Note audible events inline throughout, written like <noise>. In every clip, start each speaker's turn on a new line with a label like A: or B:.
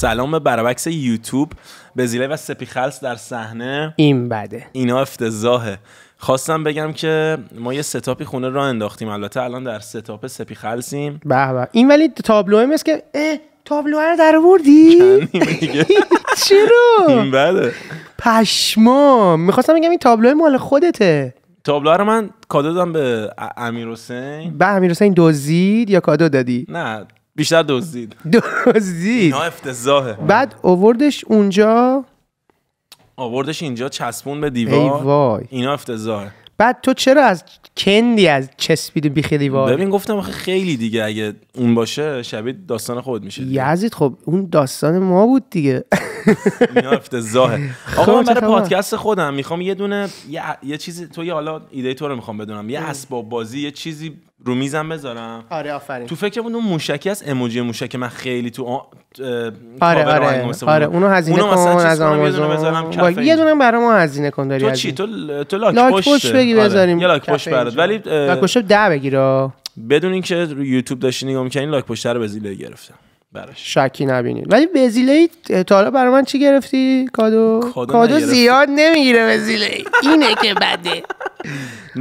A: سلام به برابکس یوتیوب. بزی لیتو و سپی خلص در صحنه.
B: این بده.
A: اینا افتضاحه. خواستم بگم که ما یه setup ی خونه راه انداختیم. البته الان در setup سپی خلصیم.
B: به به. این ولی تابلوه مثل که اه تابلوه رو در آوردی؟
A: دیگه <laughs>
B: چرا
A: این بده.
B: پشما می‌خواستم بگم این تابلوه مال خودته.
A: تابلو رو من کادو دادم به امیر حسین.
B: به امیر حسین دزدید یا کادو دادی؟
A: نه بیشتر دزدید. <laughs>
B: دزدید؟
A: اینا افتضاحه.
B: بعد اووردش اونجا.
A: آوردش اینجا چسبون به
B: ای
A: دیوار
B: وای.
A: اینا افتضاحه.
B: بعد تو چرا از کندی از چسبید بیخی دیوار؟
A: ببین گفتم آخه خیلی دیگه اگه اون باشه شبیه داستان خود میشه.
B: یزید خب اون داستان ما بود دیگه. <laughs>
A: اینا افتضاحه. آقا من
B: خب، چه
A: برای؟ پادکست خودم می‌خوام یه دونه یه, یه چیزی تو یه حالا ایده تو رو می‌خوام بدونم. یه اسباب بازی یه چیزی رو میزم بذارم.
B: آره آفرین.
A: تو فکرمون اون موشکی از اموجی موشک من خیلی تو آ...
B: آره آره آره. اونو هزینه
A: اونو
B: کن از آمازون یه. دونه برای ما هزینه کن داری
A: تو. چی؟ تو تو لاک.
B: پشت. بگی
A: آره،
B: بذاریم.
A: یه لاک پشت برات. ولی
B: لاک پشت ده بگیره
A: بدون اینکه رو یوتیوب داشتی نگاه می‌کنی لاک پشت رو به زیله گرفتم. براش.
B: شکی نبینید ولی بزیله تا حالا برای من چی گرفتی؟ کادو؟
A: کادو.
B: زیاد نمی‌گیره بزیله اینه که بده. <laughs>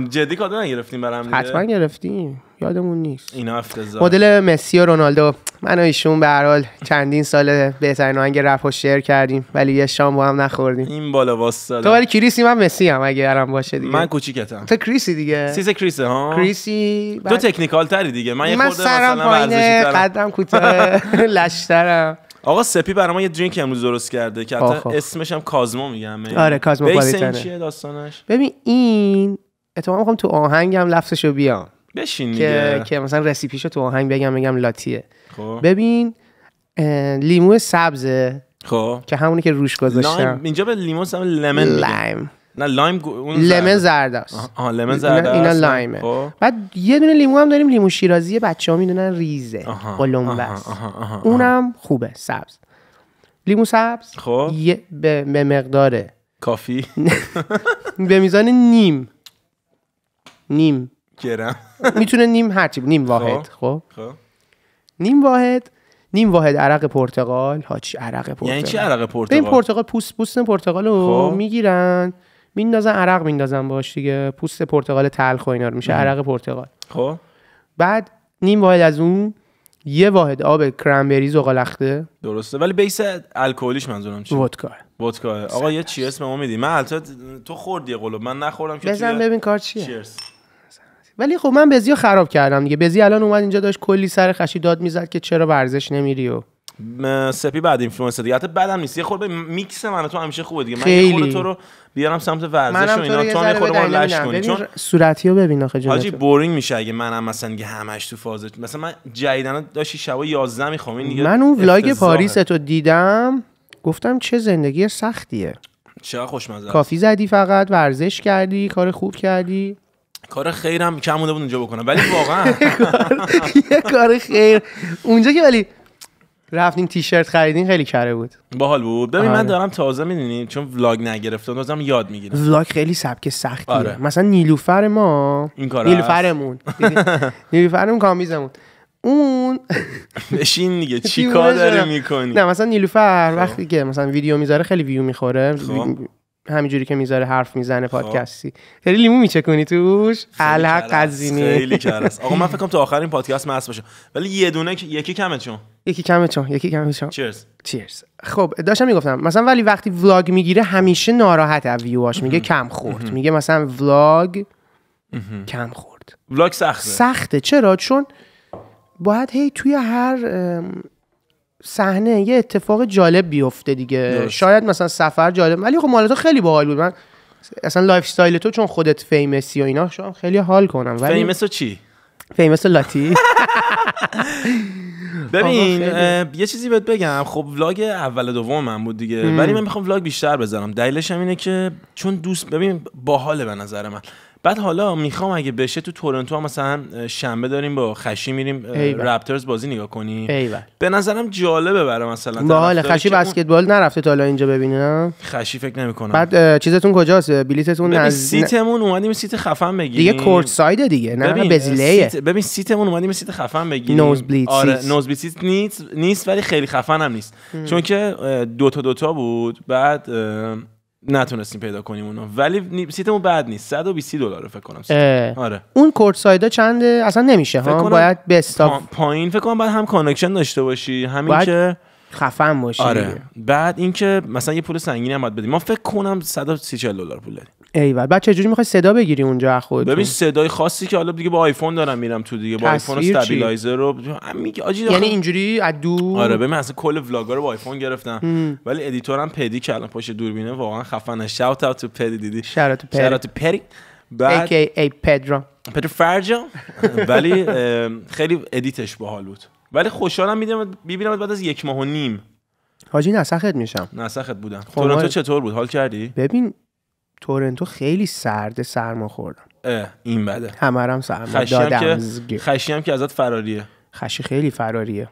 A: جدی کادو نگرفتیم برام دیگه؟
B: حتما گرفتیم. یادمون نیست.
A: اینا افتضاح.
B: مدل مسی و رونالدو. من و ایشون به هر حال چندین سال بهترین آهنگ رپ رو share کردیم ولی یه شام با هم نخوردیم.
A: این بالا واسطه.
B: تو ولی کریسی من مسی هم اگه هم باشه دیگه.
A: من کوچیکتم.
B: تو کریسی دیگه.
A: سیس کریسه ها؟
B: کریسی
A: تو technical تری دیگه. من یه خورده مثلا ورزشی
B: قدم کوتاه <laughs> لشترم.
A: آقا سپی برای ما یه drink امروز درست کرده که حتی. اسمش هم cosmo میگم
B: آره، cosmopolitan
A: ه. base این چیه داستانش؟
B: ببین این اتفاقا می‌خوام تو آهنگم لفظشو بیام.
A: بشین
B: که
A: دیگه.
B: که مثلا recipe شو تو آهنگ بگم بگم لاتیه.
A: خب.
B: ببین لیمو سبزه
A: خب.
B: که همونی که روش گذاشتم.
A: اینجا به lemon هم lemon
B: lime
A: نه lime گو- اون
B: lemon
A: زرد.
B: است
A: آها lemon زرد
B: اینا, اینا.
A: lime
B: ه.
A: خب.
B: بعد یه دونه لیمو هم داریم لیمو شیرازی بچه ها می‌دونن ریزه
A: آها،.
B: اونم خوبه سبز. لیمو سبز
A: خب.
B: یه به, به مقداره
A: کافی. <laughs>
B: به میزان نیم. نیم.
A: گرم.
B: می‌تونه نیم هرچی نیم واحد خب.
A: خب.
B: نیم واحد نیم واحد عرق پرتقال. هاچی عرق پرتقال
A: یعنی چی عرق پرتقال؟
B: پرتقال پوست پوست پرتقال رو
A: خب.
B: می‌گیرن. میندازن عرق میندازن باش دیگه. پوست پرتقال تلخ و اینا رو میشه. عرق پرتقال
A: خب.
B: بعد نیم واحد از اون یه واحد آب کرنبری زغالخته
A: درسته. ولی بیس الکلیش منظورم چیه؟
B: ودکا.
A: ودکا. آقا یه چی اسم ما میدی؟ من البته تو خوردی قلوب من نخوردم که
B: بزن ببین کار چیه.
A: چیرز
B: ولی خب من بزی رو خراب کردم دیگه. بزی الان اومد اینجا داشت کلی سر خشی داد می‌زد که چرا ورزش نمیری و
A: سپی بعد اینفلوئنسر دیگه. حتی بعدم نیست. یه خورده میکس من و تو همیشه خوبه دیگه. من
B: خیلی.
A: یه خورده تو رو بیارم سمت ورزش و اینا. تو هم یه خورده ما
B: بدنی
A: لش. کنی. چون
B: صورتی رو ببین آخه
A: حاجی
B: جونتو.
A: بورینگ میشه اگه منم مثلا دیگه همش تو فاز مثلا من جدیدن داشتی شبا 11 می‌خوام. این دیگه
B: من اون ولاگ. پاریس تو دیدم گفتم چه زندگی سختیه.
A: چقدر خوشمزه.
B: کافی زدی فقط ورزش کردی کار خوب کردی.
A: کار خیرم کم مونده بود اونجا بکنم. ولی واقعا. <laughs>
B: یه کار خیر. اونجا که ولی رفتین تیشرت خریدین خیلی کره بود
A: باحال بود ببین من
B: آره.
A: دارم تازه می‌دونی چون ولاگ نگرفتم دارم یاد می‌گیرم
B: ولاگ خیلی سبک سختیه
A: آره.
B: مثلا نیلوفر ما
A: این کار
B: نیلوفرمون؟ <laughs> نیلوفرمون کامیزمون اون <laughs>
A: بشین دیگه <laughs> چی
B: دیوونه
A: کار داری
B: شدم.
A: می‌کنی
B: نه مثلا نیلوفر وقتی که مثلا ویدیو می‌ذاره خیلی ویو می‌خوره
A: خب.
B: همینجوری که می‌ذاره حرف می‌زنه پادکستی. خیلی لیمو میچکونی توش؟ الحق قزینی
A: خیلی کرس آقا من <laughs> فکر کنم تو آخرین پادکست مست باشم ولی یه دونه یکی کمه چون.
B: یکی کمه چون. یکی کمه چون.
A: چیرز
B: چیرز خب داشتم می‌گفتم مثلا ولی وقتی ولاگ می‌گیره همیشه ناراحت از ویواش میگه کم خورد. میگه مثلا ولاگ کم خورد.
A: vlog سخته.
B: سخته. چرا؟ چون باید هی توی هر صحنه یه اتفاق جالب بیفته دیگه.
A: درست.
B: شاید مثلا سفر جالب ولی خب مال تو خیلی باحال بود. من اصلا lifestyle تو چون خودت famous ی و اینا شاید خیلی حال کنم. ولی
A: famous چی؟
B: famous لاتی. <laughs>
A: ببین یه چیزی بهت بگم. خب vlog اول و دوم من بود دیگه. ولی من می‌خوام vlog بیشتر بذارم. دلیلش هم اینه که چون دوست ببین باحاله به نظر من. بعد حالا می‌خوام اگه بشه تو تورنتو هم مثلا شنبه داریم با خشی میریم. رپترز بازی نگاه کنیم.
B: ایول
A: به نظرم جالبه برای مثلا
B: باحال خشی
A: که اون-
B: بسکتبال نرفته تا حالا اینجا ببینم
A: خشی فکر نمی‌کنم
B: بعد چیزتون کجاست؟ بلیتتون
A: ببین
B: نز...
A: سیتمون اومدیم سیت خفن بگیریم.
B: دیگه courtside ه دیگه نه؟
A: ببین
B: بزیلیه.
A: seat ببین seat مون اومدیم seat خفن بگیریم.
B: nosebleed
A: آره
B: seat.
A: nosebleed seat نیست نیست ولی خیلی خفن هم. نیست چون که اه، دوتا دوتا بود بعد نتونستیم پیدا کنیم اونو. ولی seat مون بد نیست. 120 دلار فکر کنم. آره.
B: اون courtside ا چنده؟ اصلا نمیشه ها؟ باید به staff
A: پا- پایین فکر کنم باید هم connection داشته باشی. همین
B: باید
A: که
B: خفن باشی
A: آره. بعد اینکه مثلا یه پول سنگینی هم باید بدیم ما فکر کنم 130 دلار پول داریم
B: ایول بعد چجوری می‌خوای صدا بگیری اونجا از خودتون
A: ببین صدای خاصی که حالا دیگه با آیفون دارم میرم تو دیگه. با آیفون؟ stabilizer رو میگه حاجی
B: یعنی اینجوری از دور؟
A: آره ببین اصلا کل vlog ا رو با آیفون گرفتم. ولی ادیتورم پدی که الان پشت دوربینه واقعا خفنه. شاوت اوت تو پدی دیدی؟
B: پر
A: شرط پدی بعد
B: AKA پدرا
A: پدر فرجا ولی خیلی ادیتش باحال بود. ولی خوشحالم میدم ببینم بعد از یک ماه و نیم.
B: حاجی نسخت میشم.
A: نسخت بودم.
B: خب،
A: تورنتو
B: ما-
A: چطور بود؟ حال کردی؟
B: ببین تورنتو خیلی سرده سرما خوردم.
A: این بده.
B: همرم سرما. دادم.
A: که
B: زگه.
A: خشی هم که ازت فراریه
B: خشی خیلی فراریه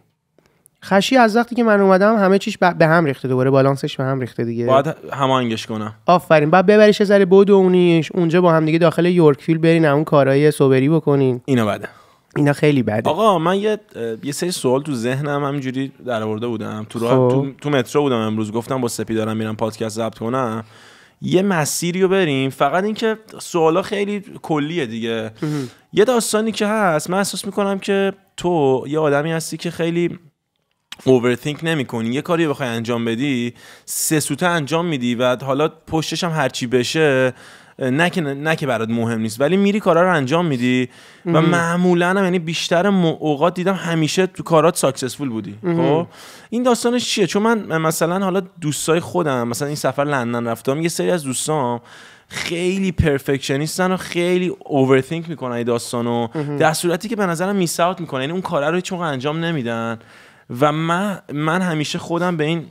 B: خشی از وقتی که من اومدم همه چیش ب- به هم ریخته دوباره. بالانسش به هم ریخته دیگه.
A: باید هماهنگش کنم.
B: آفرین. بعد ببریش ذره بدونیش اونجا با هم دیگه داخل یورکفیل برین اون کارهای صبری بکنین.
A: اینو بده.
B: اینا خیلی بده.
A: آقا من یه یه سری سوال تو ذهنم همینجوری در آورده بودم. تو راه
B: خب.
A: تو, تو مترو بودم امروز. گفتم با سپی دارم میرم پادکست ضبط کنم. یه مسیری رو بریم. فقط اینکه سوالا خیلی کلیه دیگه. یه داستانی که هست من احساس می‌کنم که تو یه آدمی هستی که خیلی اوورثینک نمی کنی یه کاری بخوای انجام بدی سه سوته انجام میدی و حالا پشتش هم هرچی بشه نه که نه که برات مهم نیست ولی میری کارا رو انجام میدی و معمولا هم یعنی بیشتر اوقات دیدم همیشه تو کارات ساکسسفول بودی. خب؟ این داستانش چیه؟ چون من مثلا حالا دوستای خودم مثلا این سفر لندن رفتم یه سری از دوستام خیلی پرفکشنیستن و خیلی اوورثینک می‌کنن این داستانو. در صورتی که به نظرم میس اوت می‌کنن یعنی اون کارا رو موقع انجام نمیدن. و من من همیشه خودم به این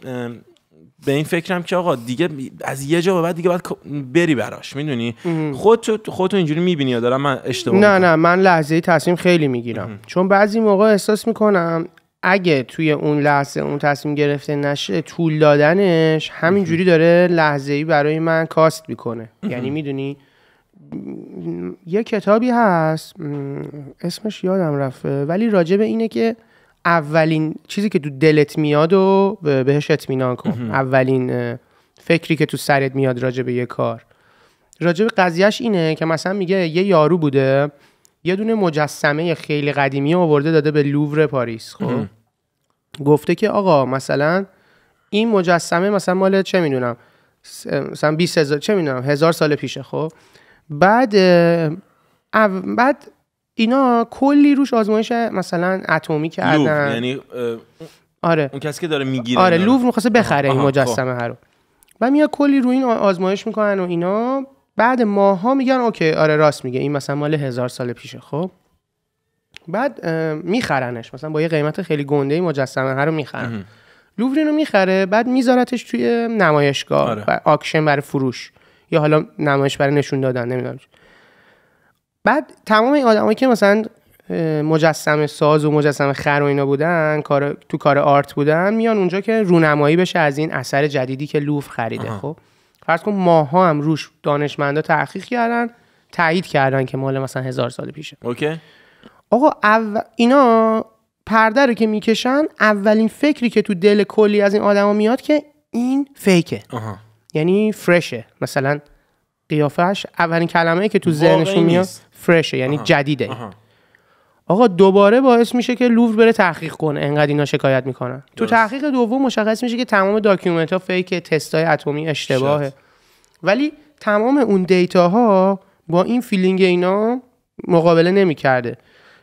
A: به این فکرم که آقا دیگه از یه جا به بعد دیگه باید بری براش می‌دونی؟ خودت خودتو اینجوری می‌بینی یا دارم من اشتباه
B: نه؟ نه من لحظه تصمیم خیلی می‌گیرم. چون بعضی موقع احساس می‌کنم اگه توی اون لحظه اون تصمیم گرفته نشه طول دادنش همینجوری داره لحظه ای برای من کاست می‌کنه. یعنی می‌دونی؟ یه کتابی هست اسمش یادم رفته ولی راجع به اینه که اولین چیزی که تو دلت میاد و به- بهش اطمینان کن. اولین فکری که تو سرت میاد راجع به یه کار. راجع به قضیهش اینه که مثلا میگه یه یارو بوده یه دونه مجسمه خیلی قدیمی آورده داده به لوور پاریس خب؟ گفته که آقا مثلا این مجسمه مثلا مال چه می‌دونم مثلا 20 هزار چه می‌دونم هزار سال پیشه خب؟ بعد بعد اینا کلی روش آزمایش مثلا اتمی
A: لوف
B: کردن.
A: یعنی
B: آره.
A: اون کسی که داره می‌گیره
B: آره
A: رو.
B: لوور می‌خواسته بخره این
A: آها،
B: مجسمه ها رو. و میاد کلی روی این آزمایش می‌کنن و اینا. بعد ماها میگن اوکی آره راست میگه. این مثلا مال هزار سال پیشه خب؟ بعد میخرنش. مثلا با یه قیمت خیلی گنده این مجسمه ها رو می‌خرن. لوور اینو می‌خره بعد میذارتش توی نمایشگاه
A: آره.
B: و auction برای فروش. یا حالا نمایش برای نشون دادن نمی‌دونم. بعد تمام این آدمایی که مثلا اه، مجسمه ساز و مجسمه خر و اینا بودن کار تو کار art بودن میان اونجا که رونمایی بشه از این اثر جدیدی که لوور خریده خب؟ فرض کن ماها هم روش دانشمندا تحقیق کردن تایید کردن که مال مثلا هزار سال پیشه.
A: اوکی.
B: آقا او... اینا پرده رو که می‌کشن اولین فکری که تو دل کلی از این آدما میاد که این fake ه.
A: آها.
B: یعنی fresh ه. مثلا قیافش اولین کلمه که تو ذهنشون میاد.
A: fresh
B: ه یعنی
A: آها.
B: جدیده
A: آها.
B: آقا دوباره باعث میشه که لوور بره تحقیق کنه انقدر اینا شکایت می‌کنن تو. تحقیق دوم مشخص میشه که تمام document ها fake تستای اتمی اشتباهه
A: shit.
B: ولی تمام اون data ها با این feeling اینا مقابله نمی‌کرده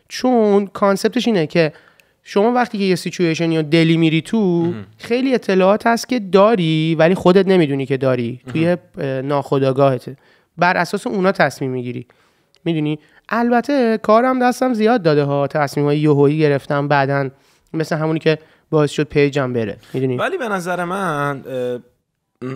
B: چون concept ش اینه که شما وقتی که یه سیچویشن یا deal ی میری تو خیلی اطلاعات هست که داری ولی خودت نمی‌دونی که داری. توی اه، ناخودآگاهته بر اساس اونا تصمیم می‌گیری. می‌دونی؟ البته کارم دستم زیاد داده ها. تصمیم های یهویی گرفتم بعدا مثل همونی که باعث شد پیجم بره. می‌دونی؟
A: ولی به نظر من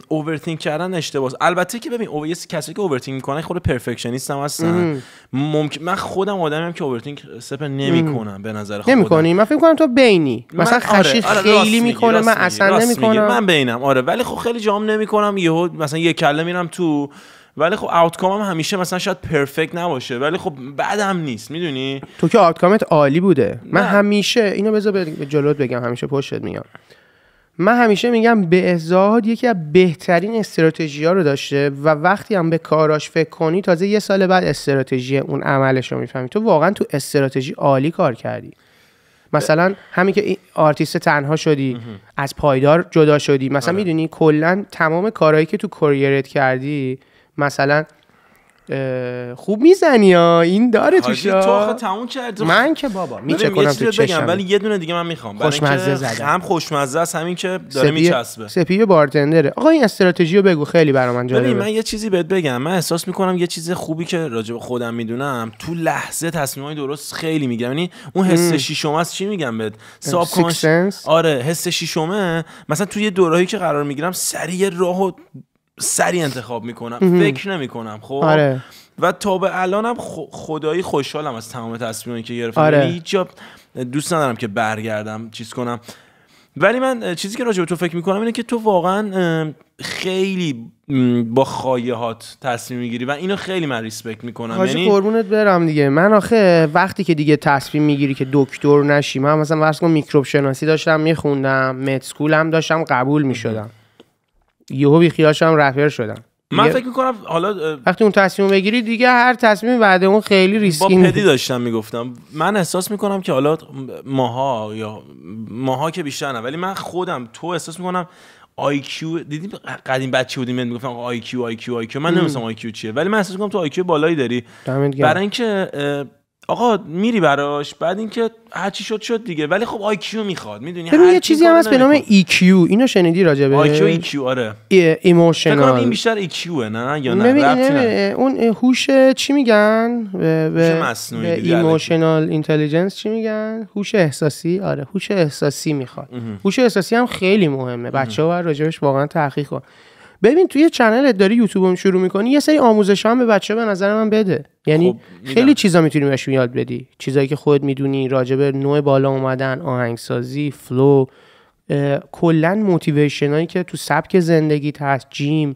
A: overthink کردن اشتباهه البته که ببین او... کسی که overthink می‌کنن خود perfectionist هم هستن. ممکن من خودم آدمیم که overthink سپ نمی‌کنم به نظر خودم.
B: نمی‌کنی من فکر کنم تو بینی. مثلا
A: آره، آره، راست
B: خیلی می‌کنه من اصلا. نمی‌کنم.
A: من بینم آره. ولی خب خیلی جام نمی‌کنم یهو مثلا یه کله میرم تو ولی خب outcome هم همیشه مثلا شاید perfect نباشه. ولی خب بعدم نیست می‌دونی؟
B: تو که آوتکامت عالی بوده. من
A: نه.
B: همیشه اینو بذار به به جلوت بگم همیشه پشتت میگم. من همیشه میگم بهزاد یکی از بهترین استراتژی ها رو داشته و وقتی هم به کاراش فکر کنی تازه یه سال بعد استراتژی اون عملش رو می‌فهمی. تو واقعا تو استراتژی عالی کار کردی. مثلا همین که این آرتیست تنها شدی از پایدار جدا شدی. مثلا
A: آره.
B: می‌دونی کلا تمام کارهایی که تو career ت کردی مثلا خوب می‌زنی ها؟ این داره
A: تو تموم کردی
B: من که بابا میچه
A: یه
B: کنم
A: چیزی
B: تو چشم.
A: ولی یه دونه دیگه من می‌خوام. برای
B: خوشمزه زدم.
A: هم خوشمزه است همین که داره
B: سپی
A: میچسبه.
B: سپی بارتندره. آقا این استراتژی رو بگو خیلی برا من جالبه.
A: من یه چیزی بهت بگم. من احساس می‌کنم یه چیز خوبی که راجع به خودم می‌دونم تو لحظه تصمیمای درست خیلی میگم. یعنی اون حس شیشم است چی میگم بهت؟ ساب؟ آره حس شیشمه مثلا توی یه دورایی که قرار می‌گیرم سریع راهو سریع انتخاب می‌کنم فکر نمی‌کنم خب؟
B: آره.
A: و تا به الانم خدایی خوشحالم از تمام تصمیمایی که گرفتم.
B: آره.
A: یعنی هیچ دوست ندارم که برگردم چیز کنم. ولی من چیزی که راجع به تو فکر می‌کنم اینه که تو واقعا خیلی با خایه‌ات تصمیم می‌گیری و اینو خیلی من respect می‌کنم.
B: حاجی
A: یعنی
B: قربونت برم دیگه. من آخه وقتی که دیگه تصمیم می‌گیری که دکتر نشی من مثلا کن میکروب شناسی داشتم میخوندم مد هم داشتم قبول می‌شدم. یهو بیخیال شدم رپر شدم.
A: من فکر می‌کنم حالا
B: وقتی اون تصمیم بگیری دیگه هر تصمیم بعد اون خیلی
A: با
B: ریسکی
A: پدی
B: نیست.
A: داشتم می‌گفتم. من احساس می‌کنم که حالا ماها یا ماها که بیشتر نه ولی من خودم تو احساس می‌کنم IQ دیدی قدیم بچه بودیم بهت می‌گفتم IQ IQ IQ. من نمی‌دونم IQ چیه ولی من احساس می‌کنم تو IQ بالایی داری. برای اینکه آقا میری براش بعد اینکه هر چی شد شد دیگه. ولی خب IQ می‌خواد می‌دونی؟
B: ببین یه چیزی هم هست به نام EQ اینو شنیدی راجبه؟
A: IQ EQ آره. فکر کنم این
B: emotional.
A: بیشتر EQ ه نه؟ یا نه؟
B: اینه-
A: نداره.
B: اون هوش چی میگن؟ به, به, emotional intelligence چی میگن؟ هوش احساسی. آره هوش احساسی می‌خواد. هوش احساسی هم خیلی مهمه. بچه ها باید راجبش واقعا تحقیق کن ببین توی channel ت داری یوتیوب شروع می‌کنی یه سری آموزش هم به بچه به نظر من بده. یعنی
A: خب،.
B: خیلی چیزا می‌تونی بهشون یاد بدی. چیزایی که خودت می‌دونی راجب نوع بالا اومدن آهنگسازی flow اه، کلا motivation هایی که تو سبک زندگیت هست gym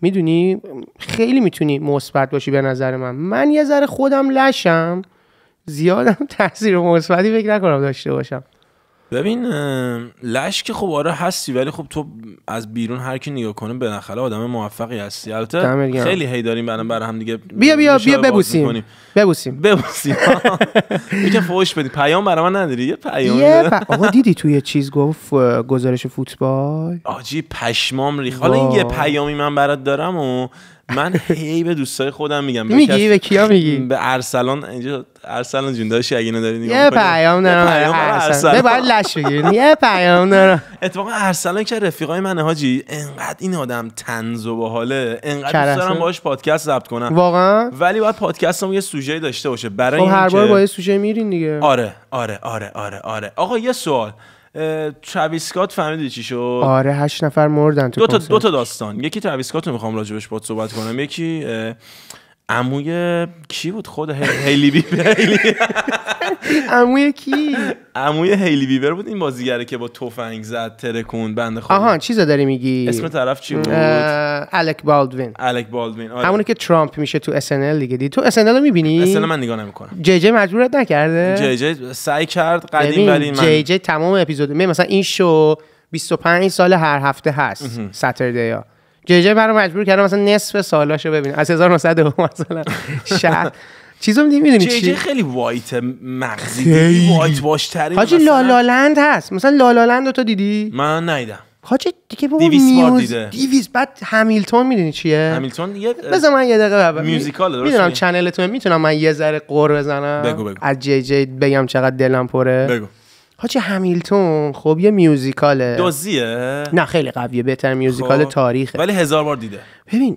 B: می‌دونی؟ خیلی می‌تونی مثبت باشی به نظر من. من یه ذره خودم لشم زیادم <laughs> تاثیر مثبتی فکر نکنم داشته باشم.
A: ببین لش که خب آره هستی ولی خب تو از بیرون هر کی نگاه کنه بالاخره آدم موفقی هستی. البته. خیلی هی داریم برام بر هم دیگه
B: بیا بیا بیا ببوسیم. ببوسیم. <laughs> <laughs>
A: ببوسیم. یکم فوش بدی پیام برای من نداری؟ یه پیام
B: آقا دیدی توی چیز گفت گزارش فوتبال؟
A: آجی پشمام ریخ حالا این یه. پیامی من برات دارم و من هی به دوستای خودم میگم به
B: میگی؟ به کیا میگی؟
A: به ارسلان اینجا ارسلان جون داشتی اگه اینو داری نگاه
B: یه. پیام دارم
A: ارسلان.
B: باید لش بگیرین یه پیام دارم.
A: اتفاقا ارسلان که رفیقای منه حاجی انقدر این آدم تنز و باحاله. انقدر. دوست دارم باهاش پادکست ضبط کنم.
B: واقعا؟
A: ولی باید پادکست هم یه سوژه داشته باشه. برای
B: خب هر بار با یه سوژه میرین دیگه.
A: آره آره آره آره آره. آقا یه سوال. اسکات فهمیدی چی شد؟
B: آره هشت نفر مردن تو
A: دو تا. دو تا داستان. یکی تراویس اسکات رو می‌خوام راجبش باهات صحبت کنم. یکی عموی کی بود؟ خود هی- هیلی بیبر.
B: عموی کی؟
A: عموی هیلی بیبر بود این بازیگره که با تفنگ زد ترکون بنده خدا.
B: آها چیزا داری میگی؟
A: اسم طرف چی بود؟
B: الک بالدوین.
A: الک بالدوین آره.
B: همونی که ترامپ میشه تو SNL دیگه. دی تو SNL رو می‌بینی؟
A: اصلا من نگاه نمی‌کنم.
B: جی جی مجبورت نکرده؟
A: جی جی سعی کرد قدیم ولی من
B: جی جی تمام اپیزود می مثلا این شو 25 سال هر هفته هست ساتردی ها جی جی برای مجبور کردم مثلا نصف سالاشو ببین از 1900 مثلا. شهر. چیزو می‌دونی
A: جی
B: چی؟
A: خیلی وایت مغزی. وایت باش ترین
B: حاجی
A: مثلا-
B: لالالند هست. مثلا لالالند رو تو دیدی؟
A: من نیدم
B: حاجی دیگه بابا
A: دیویس بار
B: میوز
A: دیده.
B: دیویس. بعد همیلتون می‌دونی چیه؟
A: همیلتون یه
B: بذار من یه دقیقه ببر
A: میوزیکاله، درست
B: می‌دونم. چنلتون می‌تونم من یه ذره قور بزنم.
A: بگو، بگو.
B: از جی جی بگم چقدر دلم پره.
A: بگو.
B: حاجی همیلتون خب یه میوزیکاله.
A: دوزیه؟
B: نه خیلی قویه بهتر میوزیکال
A: خب.
B: تاریخه.
A: ولی هزار بار دیده.
B: ببین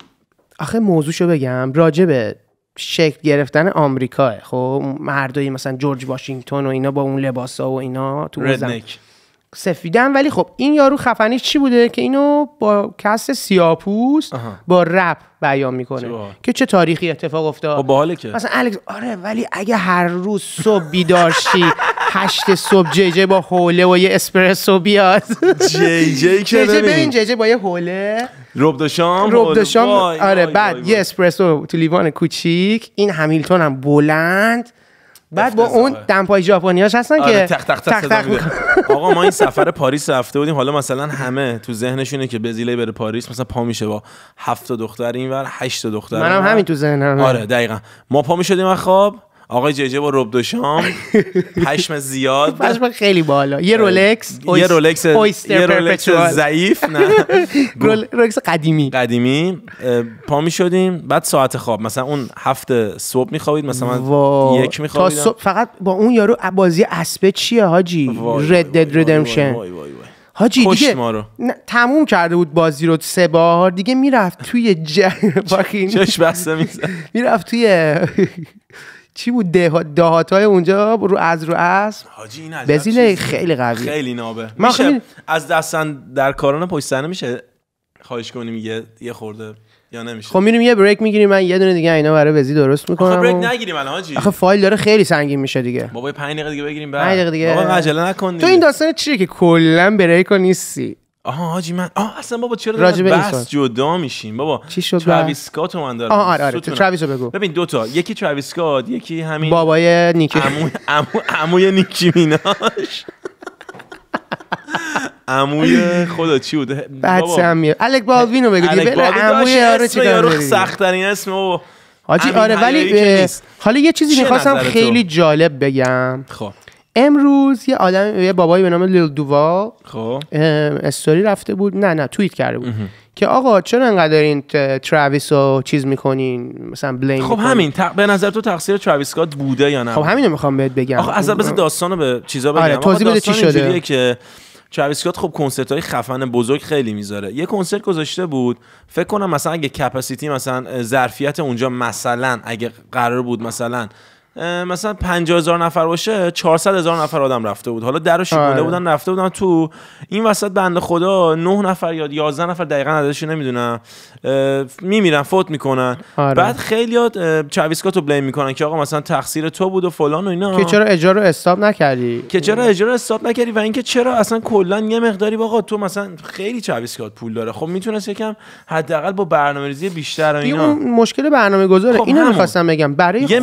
B: آخه موضوعشو بگم راجع به شکل گرفتن آمریکاه خب مردایی مثلا جورج واشنگتن و اینا با اون لباسا و اینا تو
A: ردنک
B: سفیدم ولی خب این یارو خفنیش چی بوده که اینو با cast سیاپوست
A: آها.
B: با رپ بیان می‌کنه. که چه تاریخی اتفاق افتاد؟
A: خب باحاله که.
B: مثلا الکس آره ولی اگه هر روز صبح بیدار شی هشت صبح جی جی با حوله و یه اسپرسو بیاد.
A: جی جی که
B: جی جی ببین جی جی با یه حوله.
A: روب دو شامبر
B: روب دو شامبر
A: وای،
B: آره بعد یه. اسپرسو تو لیوان کوچیک این همیلتون هم بلند. بعد با اون. دمپای ژاپنیاش هستن
A: آره
B: که
A: تق تق صدا میده. آقا ما این <laughs> سفر پاریس رفته بودیم حالا مثلا همه تو ذهنشونه که بزیله بره پاریس مثلا پا میشه با هفت تا دختر اینور هشت تا دختر
B: منم. همین تو ذهنم
A: آره دقیقا ما پا می‌شدیم از خواب آقای جی جی با روب دو شامبر <laughs> پشم زیاد.
B: پشم خیلی بالا. یه رولکس
A: یه رولکس یه رولکس. ضعیف نه. <laughs>
B: رول- رولکس قدیمی.
A: قدیمی. پا می شدیم. بعد ساعت خواب. مثلا اون هفت صبح میخوابید مثلا من. یک
B: تا
A: میخوابیدم
B: صبح فقط با اون یارو بازی اسبه چیه حاجی؟ رد دد ردمشن حاجی دیگه
A: ما رو.
B: نه، تموم کرده بود بازی رو سه بار. دیگه می‌رفت توی ج...
A: چش بسته میزن
B: می‌رفت توی چی بود؟ دهات های اونجا رو از رو اسب؟
A: حاجی این.
B: خیلی قوی.
A: خیلی نابه.
B: من
A: میشه
B: خیلی-
A: از دستن در کاران پشت صحنه میشه خواهش کنیم یه یه خورده یا نمیشه؟
B: خب میریم یه بریک می‌گیریم. من یه دونه دیگه اینا برای بزی درست
A: آخه
B: می‌کنم
A: بریک
B: و...
A: نگیریم الان حاجی.
B: آخه فایل داره خیلی سنگین میشه دیگه.
A: بابا 5 دقیقه دیگه بگیریم
B: پنج دقیقه دیگه.
A: بابا عجله نکن
B: تو. این داستان چیه که کلا بریک نیستی؟
A: آها حاجی من آه اصلا بابا چرا
B: این
A: بس جدا میشیم بابا
B: چی شد؟
A: تراویس اسکات رو من دارم.
B: آه آره آره. تراویس رو بگو.
A: ببین دو تا. یکی تراویس اسکات یکی همین
B: بابای نیکی.
A: عمو عمو عموی نیکی میناش. عموی خدا چی بود
B: بعد
A: بابا،
B: سم میاد. الک بالوین رو بگو دیگه. بله عموی
A: اسم
B: چیکار؟
A: سخت ترین اسم بابا.
B: حاجی آره ولی. حالا یه چیزی می‌خواستم؟ خیلی جالب بگم.
A: خب.
B: امروز یه آدم یه بابایی به نام Lil Duval
A: خب.
B: استوری رفته بود. نه نه توییت کرده بود. که آقا چرا انقدر این تراویس رو چیز می‌کنین؟ مثلا blame
A: خب همین تق... به نظر تو تقصیر تراویس اسکات بوده یا نه؟
B: خب همینو می‌خوام بهت بگم.
A: آخه از بس داستان رو به چیزا بگم.
B: آره، توضیح بده چی شده.
A: که تراویس اسکات خب کنسرت های خفن بزرگ خیلی می‌ذاره. یه کنسرت گذاشته بود. فکر کنم مثلا اگه کپاسیتی مثلا ظرفیت اونجا مثلا اگه قرار بود مثلا مثلا 50 هزار نفر باشه 400 هزار نفر آدم رفته بود. حالا در رو شکونده
B: آره.
A: بودن رفته بودن تو این وسط بنده خدا 9 نفر یا 11 نفر دقیقا عددشو نمی‌دونم میمیرن فوت می‌کنن.
B: آره.
A: بعد خیلی چاویسکاتو بلیم می‌کنن که آقا مثلا تقصیر تو بود و فلان و اینا.
B: که چرا اجاره رو استاب نکردی؟
A: که چرا اجاره استاپ نکردی و اینکه چرا اصلا کلا یه مقداری آقا تو مثلا خیلی چاویسکات پول داره. خب می‌تونست یکم حداقل با برنامه‌ریزی بیشتر و اینا.
B: اون مشکل برنامه گذاره
A: خب
B: اینو. می‌خواستم بگم. برای
A: یه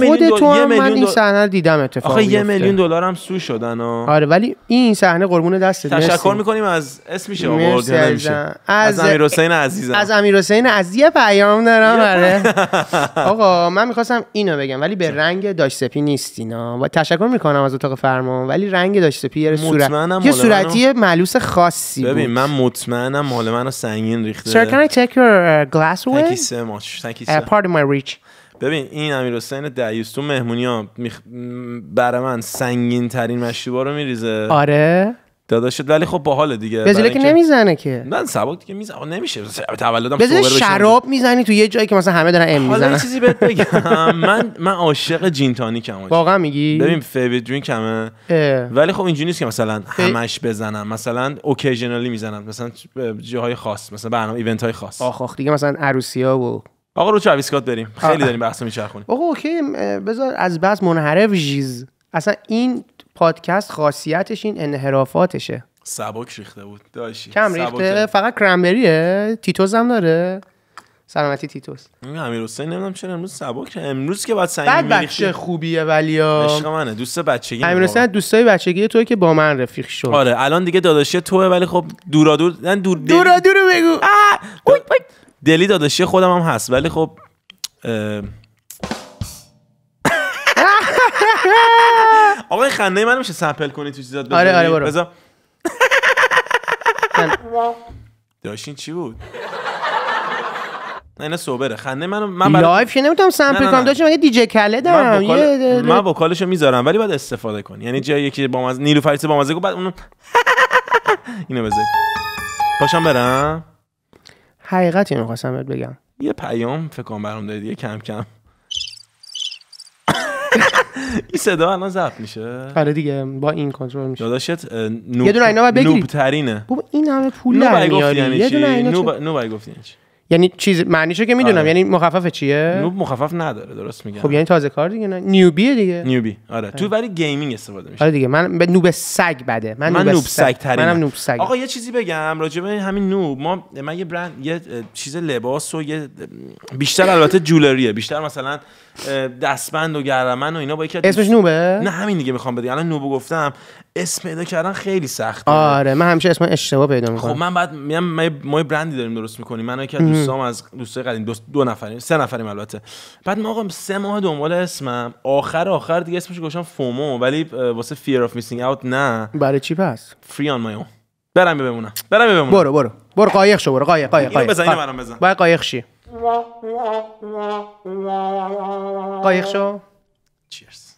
B: من این صحنه دیدم اتفاق
A: آخه یه. میلیون دلار هم سو شدن و
B: آره ولی این صحنه قربون دستت
A: تشکر. می‌کنیم از اسمش آورد نمیشه. از امیر حسین عزیزم
B: از امیر حسین از یه پیام دارم آره <laughs> آقا من می‌خواستم اینو بگم ولی به رنگ داش سپی نیستینا و تشکر می‌کنم از اتاق فرمان ولی رنگ داش سپی یه صورت یه صورتی معلوس خاصی
A: ببین من مطمئنم مال منو سنگین ریخته
B: Sir, can I take your uh, glass
A: Thank
B: away?
A: you so much. Thank you
B: Uh,
A: so-
B: pardon my reach.
A: ببین این امیر حسین دعیوس تو مهمونی ها برای من سنگین ترین مشروبا رو میریزه.
B: آره.
A: داداشت ولی خب باحاله دیگه. برای
B: که نمی‌زنه که.
A: من سبک دیگه میزه نمیشه. تولدم بشم.
B: شراب می‌زنی تو یه جایی که مثلا همه دارن ام
A: حالا
B: می‌زنن.
A: چیزی بهت بگم. <laughs> من من عاشق جین تانیکم.
B: واقعا میگی؟
A: ببین فیوریت درینک همه.
B: اه.
A: ولی خب اینجوری نیست که مثلا همش بزنم. مثلا اوکیژنالی می‌زنم. مثلا جاهای خاص. مثلا برنامه event های خاص.
B: آخ آخ دیگه مثلا عروسی ها و
A: آقا رو چاویسکات بریم. خیلی. داریم بحث میچرخونیم.
B: آقا اوکی. بذار از بس منحرف جیز اصلا این پادکست خاصیتش این انحرافاتشه.
A: سبک ریخته بود. داشی.
B: کم ریخته. فقط cranberry ه Tito's هم داره. سلامتی Tito's.
A: این امیر حسین نمی‌دونم چرا امروز سبک. امروز که باید سنگین
B: بعد بچه خوبیه ولی.
A: عشق منه. دوست بچگی
B: امیر حسین دوستای بچگی توی که با من رفیق شد.
A: آره الان دیگه داداشی توه ولی خب دورا دور
B: دورا دورو بگو.
A: دلی داداشی خودم هم هست ولی خب. <laughs> آقا این خنده منو میشه sample کنی تو چیزات
B: آره، آره، برو.
A: بذار. <laughs> داشتین چی بود؟ نه اینا sober ه خنده منو من برای
B: live که نمی‌تونم
A: نه،
B: sample
A: نه،
B: کنم.
A: نه.
B: داشتم یه DJ
A: Khaled
B: دارم.
A: من وکالشو می‌ذارم ولی باید استفاده کنی. یعنی جایی که با مزه نیلو فریسه با مزه بعد اونو <laughs> اینو بذار. پاشم برم.
B: حقیقتی می‌خواستم بهت بگم.
A: یه پیام فکر کنم برام دادی یه کم کم. <laughs> این صدا الان ضبط میشه؟
B: آره دیگه با این کنترل میشه.
A: داداشت نوب
B: یه دونه اینا بگیری.
A: نوب ترینه
B: بابا این همه پول در میاری.
A: یعنی
B: یه دونه اینا
A: نوب نوب گفتی یعنی چی
B: چیز معنیشو که می‌دونم.
A: آره.
B: یعنی مخفف چیه؟
A: نوب مخفف نداره درست میگم.
B: خب یعنی تازه کار دیگه نه؟ newbie ه دیگه.
A: newbie آره. تو ولی gaming استفاده میشه.
B: آره دیگه. من به noob سگ بده. من,
A: من noob سگ ترینم.
B: منم noob سگ.
A: آقا یه چیزی بگم راجع به همین noob. ما من یه برند یه چیز لباس و یه بیشتر البته jewelry ه. بیشتر مثلا دستبند و گردن و اینا با یکی
B: اسمش
A: دوست-
B: noob ه؟
A: نه همین دیگه می‌خوام بگم الان noob و گفتم اسم پیدا کردن خیلی سخته.
B: آره من همیشه اسم اشتباه پیدا
A: خب
B: می‌کنم.
A: من بعد میگم ما برندی داریم درست می‌کنیم. من یکی از دوستام از دوستای قدیم دو, دو نفریم سه نفریم البته. بعد ما آقا سه ماه دنبال اسمم. آخر آخر دیگه اسمش گذاشتم فومو ولی واسه fear of missing out نه.
B: برای چی پس؟
A: Free on my own. برم بمونم. برم بمونم.
B: برو برو. برو قایق شو برو. قایق قایق قایق.
A: بزن اینو
B: قایق.
A: برام بزن.
B: باید قایق شی. قایق شو.
A: چیرز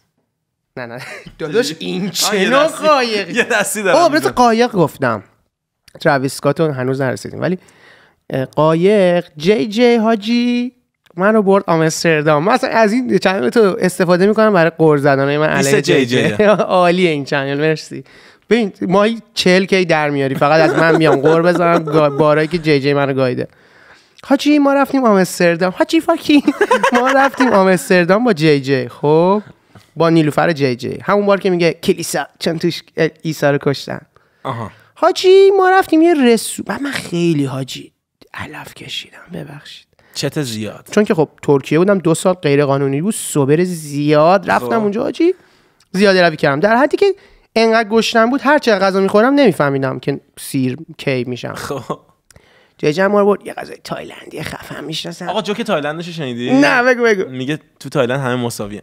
B: نه نه. داداش <laughs> این
A: دستی-
B: قایق.
A: یه دستی دارم.
B: قایق گفتم. تراویس اسکاتو هنوز نرسیدیم. ولی قایق جی جی حاجی منو برد آمستردام. من اصلا از این channel تو استفاده می‌کنم برای غر زدن. من علیه جی
A: جی
B: جی <laughs> عالیه این channel مرسی. ببین ماهی چل K در میاری؟ فقط از من میام. غر بزنم بارایی که جی جی منو گایده حاجی ما رفتیم آمستردام. حاجی fuck ی. <laughs> ما رفتیم آمستردام با جی جی. خب با نیلوفر جی جی. همون بار که میگه کلیسا چون توش عیسی رو کشتن.
A: آها.
B: حاجی ما رفتیم یه رسو من خیلی حاجی علف کشیدم ببخشید.
A: چت زیاد.
B: چون که خب ترکیه بودم دو سال غیر قانونی بود sober زیاد رفتم
A: خب.
B: اونجا حاجی. زیاده روی کردم. در حدی که انقدر گشنم بود هر چه غذا می‌خورم نمیفهمیدم که سیر کی میشم.
A: خب.
B: جی جی هم ما برد یه غذای تایلندی خفن می‌شناسم.
A: آقا جوک تایلندشو شنیدی؟
B: نه بگو بگو.
A: میگه تو تایلند همه مساویه.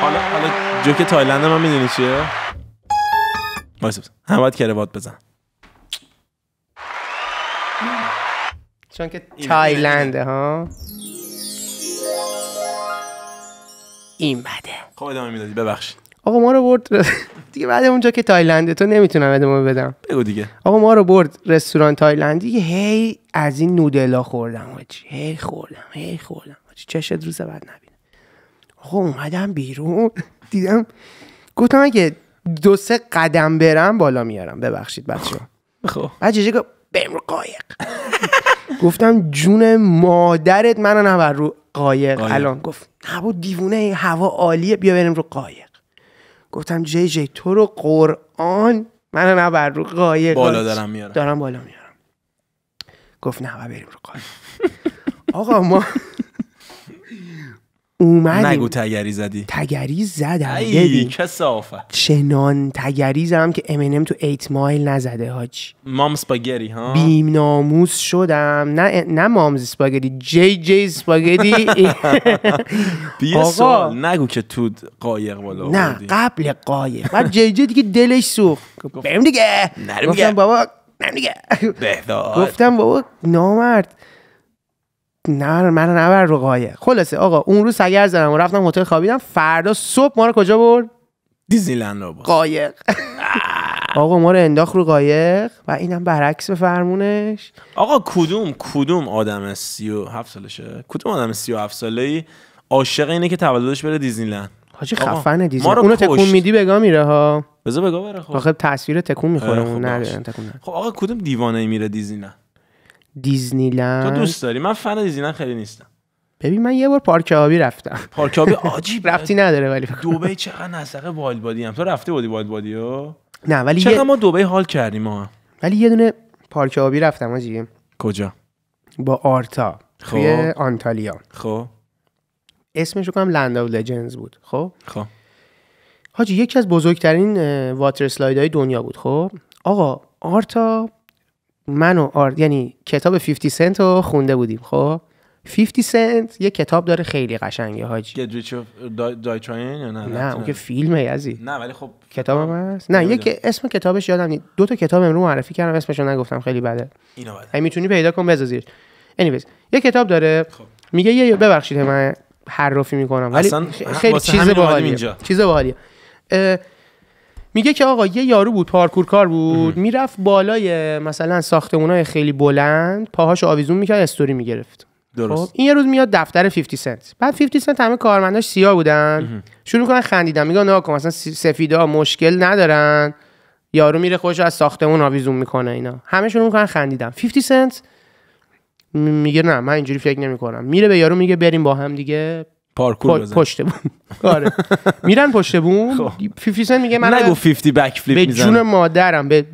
A: حالا حالا جوک تایلند من می‌دونی چیه؟ وایسا بزن. همه باید کروات بزن.
B: چون که تایلنده ها؟ این بده.
A: خب ادامه می‌دادی ببخشید.
B: آقا ما رو برد <laughs> دیگه بعد اونجا که تایلنده تو نمی‌تونم ادامه بدم.
A: بگو دیگه.
B: آقا ما رو برد رستوران تایلندی هی از این نودلا خوردم حاجی هی خوردم هی خوردم. حاجی چشت روز بد نبینه. آقا اومدم بیرون <laughs> دیدم گفتم اگه دو سه قدم برم بالا میارم. ببخشید بچه
A: خب.
B: بعد جیجی گفت بریم رو قایق. <laughs> گفتم جون مادرت منو نبر رو قایق. الان گفت نبود دیوونه هوا عالیه بیا بریم رو قایق. گفتم جی جی تو رو قرآن؟ منو نبر رو قایق.
A: بالا دارم میارم.
B: دارم بالا میارم. گفت نه بریم رو قایق. آقا ما اومدیم.
A: نگو تگری زدی.
B: تگری زدم.
A: ای کسافت
B: چنان تگری زدم که امنم تو 8 مایل نزده حاج.
A: مام سپاگری ها؟
B: بیم ناموس شدم. نه نه مامز اسپاگتی جی جی اسپاگتی <laughs>
A: بیا. سوال نگو که تو قایق بالا
B: نه. قبل قایق. بعد جی جی دیگه دلش سوخت. بریم دیگه.
A: نریم دیگه.
B: گفتم بابا نریم دیگه.
A: بهداد
B: گفتم بابا نامرد. نه من نبر رو قایق. خلاصه آقا اون روز سگر زدم و رفتم هتل خوابیدم. فردا صبح ما رو کجا برد؟
A: دیزنیلند رو باز.
B: قایق. <laughs> آقا ما رو انداخت رو قایق و اینم برعکس به فرمونش.
A: آقا کدوم کدوم آدم سی و هفت سالشه؟ کدوم آدم سی و هفت ساله ای عاشق اینه که تولدش بره دیزنیلند
B: حاجی خفنه
A: رو
B: اونو تکون. میدی بگاه میره ها.
A: بذار بگو بره خب.
B: آخه تصویر تکون می‌خوره
A: خب
B: تکون
A: خب آقا کدوم دیوانه میره دیزنیلند تو
B: دیزنیلند
A: دوست داری؟ من فن دیزنیلند خیلی نیستم.
B: ببین من یه بار پارک آبی رفتم.
A: پارک آبی <laughs> عجیب
B: رفتی نداره ولی.
A: دبی چقدر نسق Wild Wadi هم. تو رفته بودی Wild Wadi ها؟
B: نه ولی
A: چقدر
B: یه
A: ما دبی حال کردیم ما
B: ولی یه دونه پارک آبی رفتم حاجی.
A: کجا؟
B: با آرتا. توی
A: خب.
B: آنتالیا.
A: خب.
B: اسمش فکر کنم Land of Legends بود. خب؟
A: خب.
B: حاجی یکی از بزرگترین واتر اسلاید های دنیا بود. خب؟ آقا آرتا من و آرت یعنی کتاب 50 سنت رو خونده بودیم. خب؟ 50 سنت یه کتاب داره خیلی قشنگه حاجی.
A: Die Trying یا نه؟
B: نه اون که فیلمه یزی
A: نه ولی خب
B: کتاب هم هست؟ نه یکی اسم کتابش یادم نیست. دو تا کتاب امرو معرفی کردم اسمش رو نگفتم خیلی بده.
A: اینو بعد
B: اگه می‌تونی پیدا کن بذار زیرش anyways یه کتاب داره.
A: خب.
B: میگه یه ببخشید من حرافی می‌کنم ولی خیلی چیز باحالیه. چیز باحالیه. میگه که آقا یه یارو بود پارکور کار بود می‌رفت بالای مثلا ساختمونای خیلی بلند پاهاشو آویزون می‌کرد استوری می‌گرفت.
A: درست.
B: خب این یه روز میاد دفتر 50 سنت. بعد 50 سنت همه کارمنداش سیاه بودن. شروع می‌کنن خندیدن. میگن نه مثلا سفیدا مشکل ندارن. یارو میره خودش از ساختمون آویزون می‌کنه اینا. همه شروع می‌کنن خندیدن. 50 سنت میگه نه من اینجوری فکر نمی‌کنم. میره به یارو میگه بریم با هم دیگه.
A: پارکور بزن
B: پشت بوم. آره. میرن پشت بوم. 50 Cent میگه من
A: نگو 50 backflip
B: جون
A: می‌زنه
B: مادرم به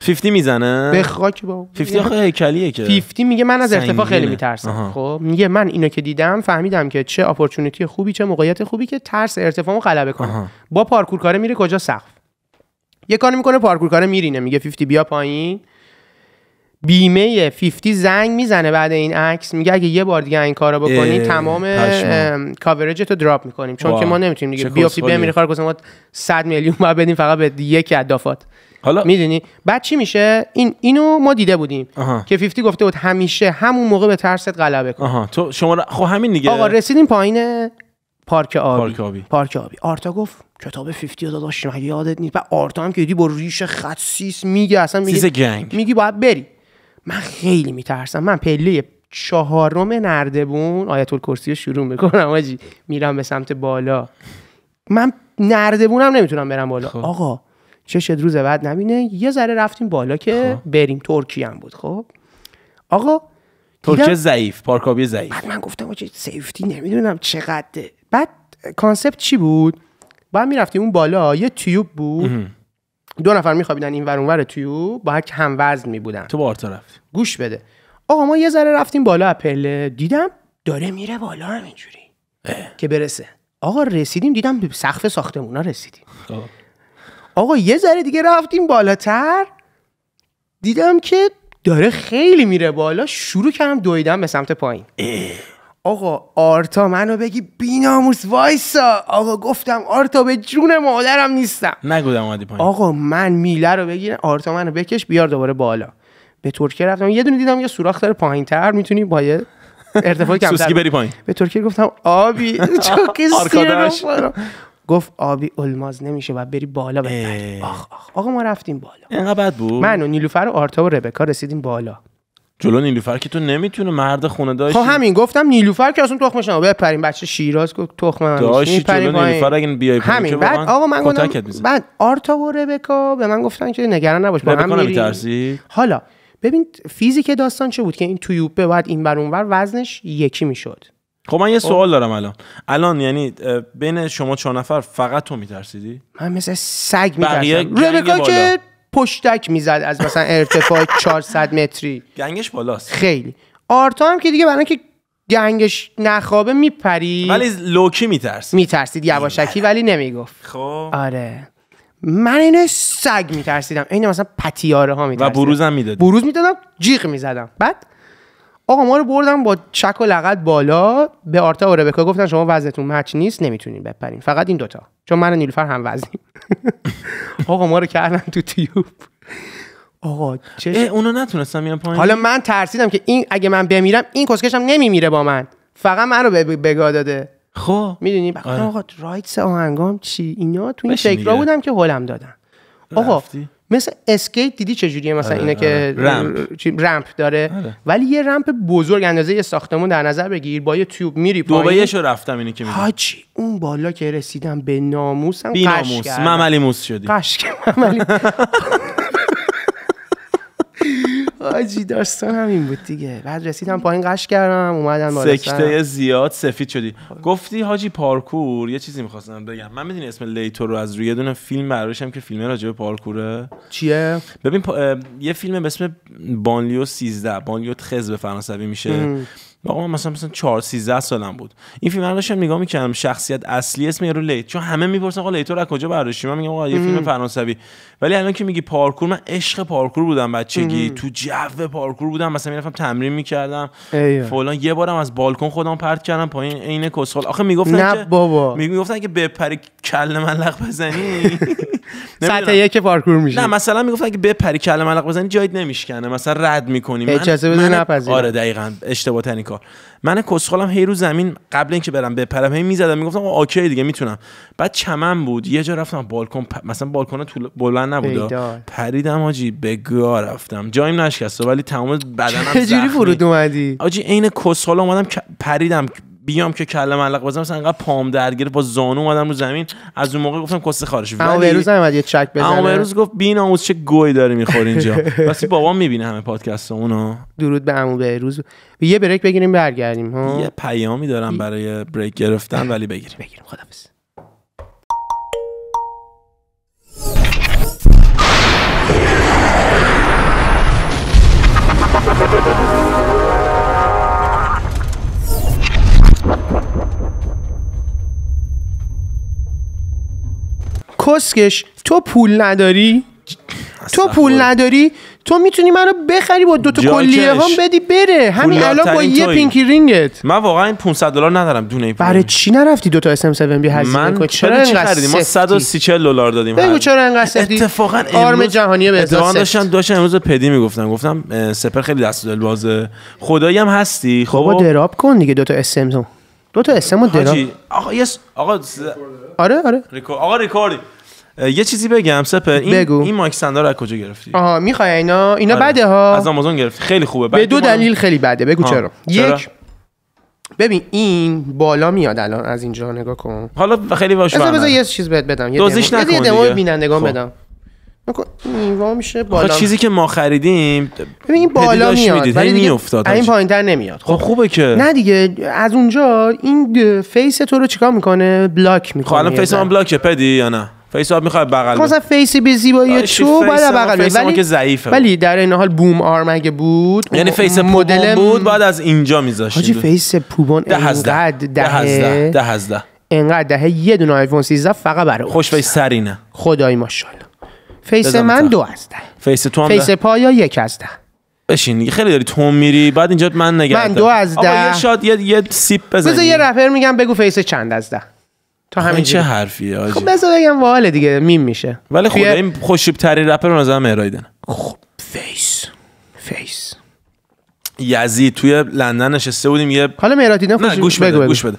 A: 50 می‌زنه؟
B: به خاک با
A: 50 آخه هیکلیه که.
B: 50 میگه من از ارتفاع خیلی. میترسم. خب میگه من اینو که دیدم فهمیدم که چه opportunity ی خوبی چه موقعیت خوبی که ترس ارتفاعمو غلبه کنم. با پارکور کاره میره کجا سقف. یه کاری می‌کنه پارکور کاره میرینه. میگه 50 بیا پایین. بیمه 50 زنگ می‌زنه بعد این عکس. میگه اگه یه بار دیگه این کارو بکنی تمام. coverage تو drop می‌کنیم. چون
A: wow.
B: که ما نمی‌تونیم دیگه. بیافتی. بمیری کار ما 100 میلیون باید بدیم فقط به یک ادافات
A: حالا
B: می‌دونی؟ بعد چی میشه؟ این اینو ما دیده بودیم
A: آها.
B: که 50 گفته بود همیشه همون موقع به ترست غلبه کن.
A: آها. تو شما خب همین دیگه.
B: آقا رسیدیم پایین پارک آبی.
A: پارک آبی.
B: پارک آبی. آرتا گفت کتاب 50 رو داشتیم مگه یادت نیست؟ بعد آرتا هم که دیدی با ریش خط سیس میگه اصلا
A: سیس
B: میگه
A: gang.
B: میگی باید بری. من خیلی میترسم. من پله چهارم نردبون آیت الکرسی رو شروع می‌کنم حاجی. میرم به سمت بالا. من نردبونم نمی‌تونم برم بالا.
A: خب.
B: آقا چشت روز بد نبینه. یه ذره رفتیم بالا که بریم. ترکی هم بود. خب. آقا
A: ترکیه ضعیف پارک آبی ضعیف.
B: بعد من گفتم حاجی safety نمی‌دونم چقدره. بعد concept چی بود؟ بعد می‌رفتیم اون بالا. یه tube بود. دو نفر میخوابیدن این ور اون ور tube با هر هم وزن میبودن.
A: تو با آرتا رفت
B: گوش بده. آقا ما یه ذره رفتیم بالا پله دیدم داره میره بالا همینجوری. که برسه. آقا رسیدیم دیدم به سقف ساختمونا رسیدیم. آقا یه ذره دیگه رفتیم بالاتر. دیدم که داره خیلی میره بالا. شروع کردم دویدن به سمت پایین. آقا آرتا منو بگی بیناموس وایسا. آقا گفتم آرتا به جون مادرم نیستم.
A: نگودم اومدی پایین.
B: آقا من میله رو بگیر آرتا منو بکش بیار دوباره بالا. به ترکیه رفتم. یه دونه دیدم یه سوراخ داره پایین تر می‌تونی با یه ارتفاع کمتر
A: سوسکی بری پایین.
B: به ترکیه گفتم آبی. <laughs> چوکی
A: آرکاداش.
B: گفت آبی الماز نمیشه. و بری بالا بپری. آخ آخ آقا ما رفتیم بالا.
A: اینقدر بد بود؟
B: من و نیلوفر و آرتا و ربکا رسیدیم بالا.
A: جلو نیلوفر که تو نمی‌تونه مرد خونه داشتی.
B: خب همین گفتم نیلوفر که اصلا تخمش نبود. بپریم بچه شیراز گفت تخم میپریم
A: جلو. نیلوفر اگه بیای
B: همین. بعد آقا من گفتم. بعد آرتا و ربکا به من گفتن که نگران نباش با هم
A: نمیترسی؟
B: حالا ببین فیزیک داستان چه بود که این تویوبه بعد این بر اونور وزنش یکی می‌شد؟
A: خب من یه سوال دارم الان. الان یعنی بین شما چهار نفر فقط تو میترسیدی؟
B: من مثل سگ
A: گنگ
B: ربکا. که پشتک می‌زد از مثلا ارتفاع <laughs> 400 متری.
A: گنگش بالاست.
B: خیلی. آرتا هم که دیگه برای اینکه گنگش نخوابه میپری.
A: ولی لوکی میترسی.
B: میترسید یواشکی ولی نمی‌گفت.
A: خب.
B: آره. من اینه سگ میترسیدم. این مثلا پتیاره ها
A: و
B: میترسیدم.
A: بروزم می‌دادی.
B: بروز می‌دادم جیغ می‌زدم. بعد آقا ما رو بردم با چک و لغت بالا. به آرتا و ربکا گفتن شما وزنتون مچ نیست نمی‌تونین بپرین. فقط این دوتا. چون من نیلوفر هم وزنیم. <laughs> آقا ما رو کردن تو تیوب. آقا چه
A: اونو نتونستم میام پایین.
B: حالا من ترسیدم که این اگه من بمیرم این کسکشم نمیمیره با من. فقط من رو به بگاه داده.
A: خب.
B: می‌دونی؟
A: آره.
B: آقا رایتس آهنگام چی؟ اینا تو این فکرا
A: دیگه.
B: بودم که هلم دادن. آقا
A: رفتی؟
B: مثل اسکیت دیدی چجوریه مثلا
A: آره،
B: اینه که
A: آره. رمپ.
B: داره
A: آره.
B: ولی یه رمپ بزرگ اندازه یه ساختمون در نظر بگیر با یه تیوب میری پایین
A: دوبهیشو رفتم اینی که
B: حاجی اون بالا که رسیدم به ناموسم
A: بی ناموس. مملی موس شدی
B: قش کردم <laughs> حاجی داستان همین بود دیگه. بعد رسیدم پایین قش کردم اومدم بالا.
A: سکته زیاد سفید شدی. گفتی حاجی پارکور یه چیزی می‌خواستم بگم. من می‌دونی اسم لیتو رو از روی یه دونه فیلم برداشتم که فیلم راجع به پارکوره.
B: چیه؟
A: ببین پا- یه فیلم به اسم Banlieue 13 Banlieue treize به فرانسوی میشه. آقا من مثلا مثلا 4 13 سالم بود. این فیلم رو داشتم نگاه می‌کردم شخصیت اصلی اسم یارو لیتو چون همه می‌پرسن آقا لیتو رو از کجا برداشتی؟ من میگم آقا یه فیلم فرانسوی. ولی الان که میگی پارکور من عشق پارکور بودم بچگی. تو جو پارکور بودم مثلا می‌رفتم تمرین می‌کردم. فلان. یه بارم از بالکن خودم پرت کردم پایین عین کسخل. آخه می‌گفتن
B: نه
A: که
B: بابا.
A: می‌گفتن که بپری کله ملق بزنی. <laughs>
B: سطح. یک پارکور میشه
A: نه مثلا می‌گفتن که بپری کله ملق بزنی جایت نمیشکنه. مثلا رد می‌کنی.
B: اجازه بده نپذیرم.
A: آره دقیقاً. اشتباه ترین کار. من کسخلم هی رو زمین قبل اینکه برم بپرم هی می‌زدم می‌گفتم اوکی دیگه می‌تونم. بعد چمن بود. یه جا رفتم بالکن پ- مثلا بالکن طول بلند نبود. پریدم حاجی به گا رفتم. جایم نشکسته ولی تمام بدنم
B: چجوری
A: زخمی.
B: فرود اومدی؟
A: حاجی عین کسخل اومدم پریدم. بیام که کله ملق بزنم مثلا انقدر پام درگیر با زانو اومدم رو زمین. از اون موقع گفتم کس خارش.
B: اما به روز نمیاد یه چک
A: اما
B: بزنه
A: بهروز گفت بی ناموس چه گوی داری می‌خوری اینجا. <laughs> واسه بابام می‌بینه همه پادکست اونو
B: درود به عمو بهروز. یه بریک بگیریم برگردیم ها؟
A: یه پیامی دارم برای بریک گرفتن ولی بگیریم.
B: بگیریم خدافظ <laughs> کسکش تو پول نداری؟ تو پول نداری؟ تو می‌تونی منو بخری با دوتا
A: جاکش.
B: کلیه هم بدی بره. همین الان با یه. پینکی رینگت.
A: من واقعا این 500 دلار ندارم دونه این
B: برای چی نرفتی دوتا اسم 7 بی هزینه
A: من چرا
B: اینقدر
A: خریدیم ما
B: سفتی؟
A: 130 دلار دادیم
B: بگو چرا انقدر سفتی
A: اتفاقا
B: آرم جهانی به ازاست
A: داشتم داشتم امروز پدی می‌گفتم گفتم سپهر خیلی دست دل بازه خدایی هم هستی خب؟
B: drop کن دیگه دوتا اسم تو دوتا اسم رو drop
A: حاجی آقا یس آقا س-
B: آره آره
A: ریکورد آقا ریکوردی یه چیزی بگم سپهر این
B: بگو.
A: این mic stand ا رو از کجا گرفتی
B: آها می‌خوای اینا اینا
A: آره.
B: بده ها
A: از آمازون گرفتی خیلی خوبه
B: به دو دلیل خیلی بده بگو چرا
A: چرا؟
B: یک ببین این بالا میاد الان از اینجا نگاه کن
A: حالا خیلی باش
B: بذار. یه چیز بهت بدم یه
A: دوزیش. نکن
B: یه دمو. بینندگان
A: خب.
B: بدم نیوا میشه بالا.
A: چیزی که ما خریدیم
B: ببین این بالا میاد ولی
A: میافتاد،
B: این
A: حاجی.
B: پایینتر نمیاد.
A: خب خوبه که.
B: نه دیگه از اونجا این فیس تو رو چیکار می‌کنه؟ بلاک می‌کنه
A: خب الان فیس ما بلاکه پدی یا نه؟ فیس ها می‌خواد بغل
B: خب مثلا فیسی به زیبایی تو
A: فیس
B: باید
A: ما-
B: بغل
A: فیس
B: ولی
A: که ضعیفه.
B: ولی در این حال بوم آرم اگه بود
A: یعنی فیس
B: مدل
A: بود بعد از اینجا
B: حاجی
A: میذاشتیم
B: فیس پوبان
A: ده از ده.
B: انقدر
A: ده
B: انقدر دهه یه دونه آیفون 13 فقط برای.
A: خوش فیس سرینه
B: خدایی ماشاءالله. فیس من. دو از ده
A: فیس تو هم
B: فیس
A: ده.
B: پا یا یک از ده
A: بشین خیلی داری توم میری بعد اینجا من نگه
B: من دو از
A: آقا
B: ده.
A: یه شاد یه یه سیپ بزن
B: بذار یه رپر میگم بگو فیس چند از ده.
A: این
B: همین
A: چه حرفیه
B: خب
A: آجی
B: بذار بگم واله دیگه میم میشه.
A: ولی خدا
B: توی-
A: این خوشیب ترین رپر به نظر مهرایدن
B: خب فیس. فیس.
A: یزید توی لندن نشسته بودیم یه
B: حالا مهراد دیدن
A: گوش
B: بگو
A: بده
B: بگو.
A: گوش بده.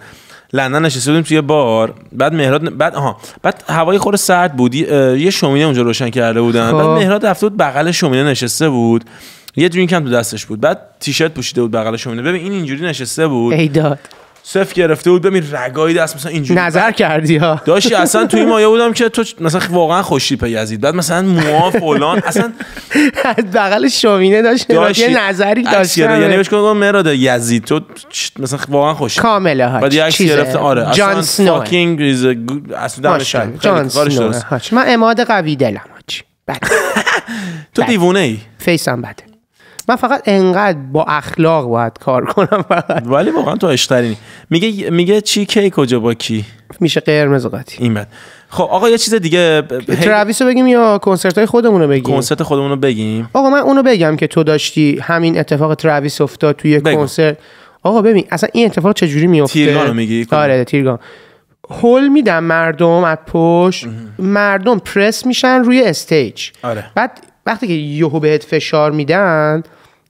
A: لندن نشسته بودیم توی بار. بعد مهراد بعد آها. بعد هوای خور سرد بود. یه شومینه اونجا روشن کرده بودن.
B: خب.
A: بعد مهراد رفته بود بغل شومینه نشسته بود. یه درینک هم تو دستش بود. بعد تیشرت پوشیده بود بغل شومینه. ببین این اینجوری نشسته بود.
B: ای داد.
A: صف گرفته بود. ببین رگایی دست مثلا اینجوری
B: نظر کردی ها.
A: داشتی <laughs> اصلا توی مایه بودم که تو مثلا واقعا خوشیپه یزید بعد مثلا موها فلان اصلا
B: از بغل شومینه داشت یه نظری داشت.
A: یعنی بهش گفتم مراد یزید. تو مثلا واقعا خوشی.
B: کامله ها.
A: بعد عکس گرفته آره
B: جان سنو.
A: فاکینگ ریز اصلا.
B: جان سنو. من اماد قوی دلم <laughs>
A: تو. دیوونه ای؟
B: فیسم بده. من فقط انقدر با اخلاق باید کار کنم فقط.
A: ولی واقعا تو اشترینی میگه میگه چی کی کجا با کی؟
B: میشه قرمز قاطی.
A: این بد خب آقا یه چیز دیگه.
B: تراویس رو بگیم یا کنسرت های خودمون رو بگیم؟
A: کنسرت خودمون رو بگیم.
B: آقا من اونو بگم که تو داشتی همین اتفاق تراویس افتاد توی
A: بگو.
B: کنسرت. آقا ببین اصلا این اتفاق چجوری میفته
A: تیرگان رو میگی؟ کدوم؟
B: آره تیرگان. هول میدن مردم از پشت. مردم پرس میشن روی stage.
A: آره.
B: بعد وقتی که یهو بهت فشار میدن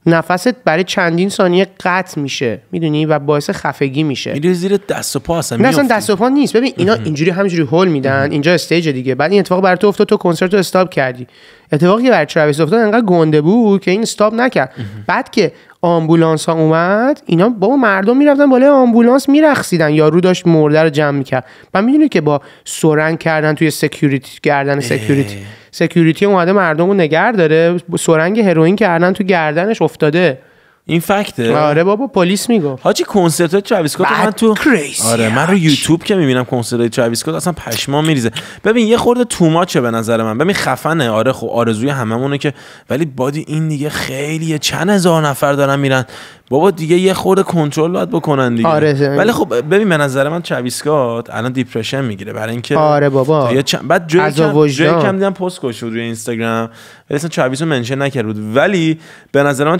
B: نفست برای چندین ثانیه قطع میشه می‌دونی؟ و باعث خفگی میشه.
A: میری زیر دست و پا اصلا
B: نه اصلا. دست و پا نیست. ببین اینا اینجوری همینجوری هول میدن اینجا stage دیگه. بعد این اتفاق برای تو افتاد تو کنسرت رو stop کردی. اتفاقی که برای تراویس افتاد انقدر گنده بود که این stop نکرد. بعد که آمبولانس ها اومد اینا بابا مردم می‌رفتن بالای آمبولانس میرقصیدن یارو داشت مرده رو جمع می‌کرد. و می‌دونی که با سرنگ کردن توی security گردن security security اومده مردم رو نگر داره. سرنگ هروئین کردن تو گردنش افتاده.
A: این فکته.
B: آره بابا پلیس می‌گفت
A: حاجی کنسرت های تراویس من تو
B: crazy
A: آره من رو. یوتیوب که می‌بینم کنسرت های تراویس اصلا پشمام میریزه. ببین یه خورده too much ه به نظر من. ببین خفنه. آره خب آرزوی هممونه که ولی بادی این دیگه خیلیه چند هزار نفر دارن میرن. بابا دیگه یه خورده کنترل باید بکنن دیگه
B: آره.
A: ولی خب ببین به نظر من تراویس اسکات الان دیپرشن می‌گیره برای اینکه
B: آره بابا.
A: چند... بعد جوی کم. جوی کم دیدم پست بود روی اینستاگرام ولی اصلا تراویس رو منشن نکرد بود ولی به نظر من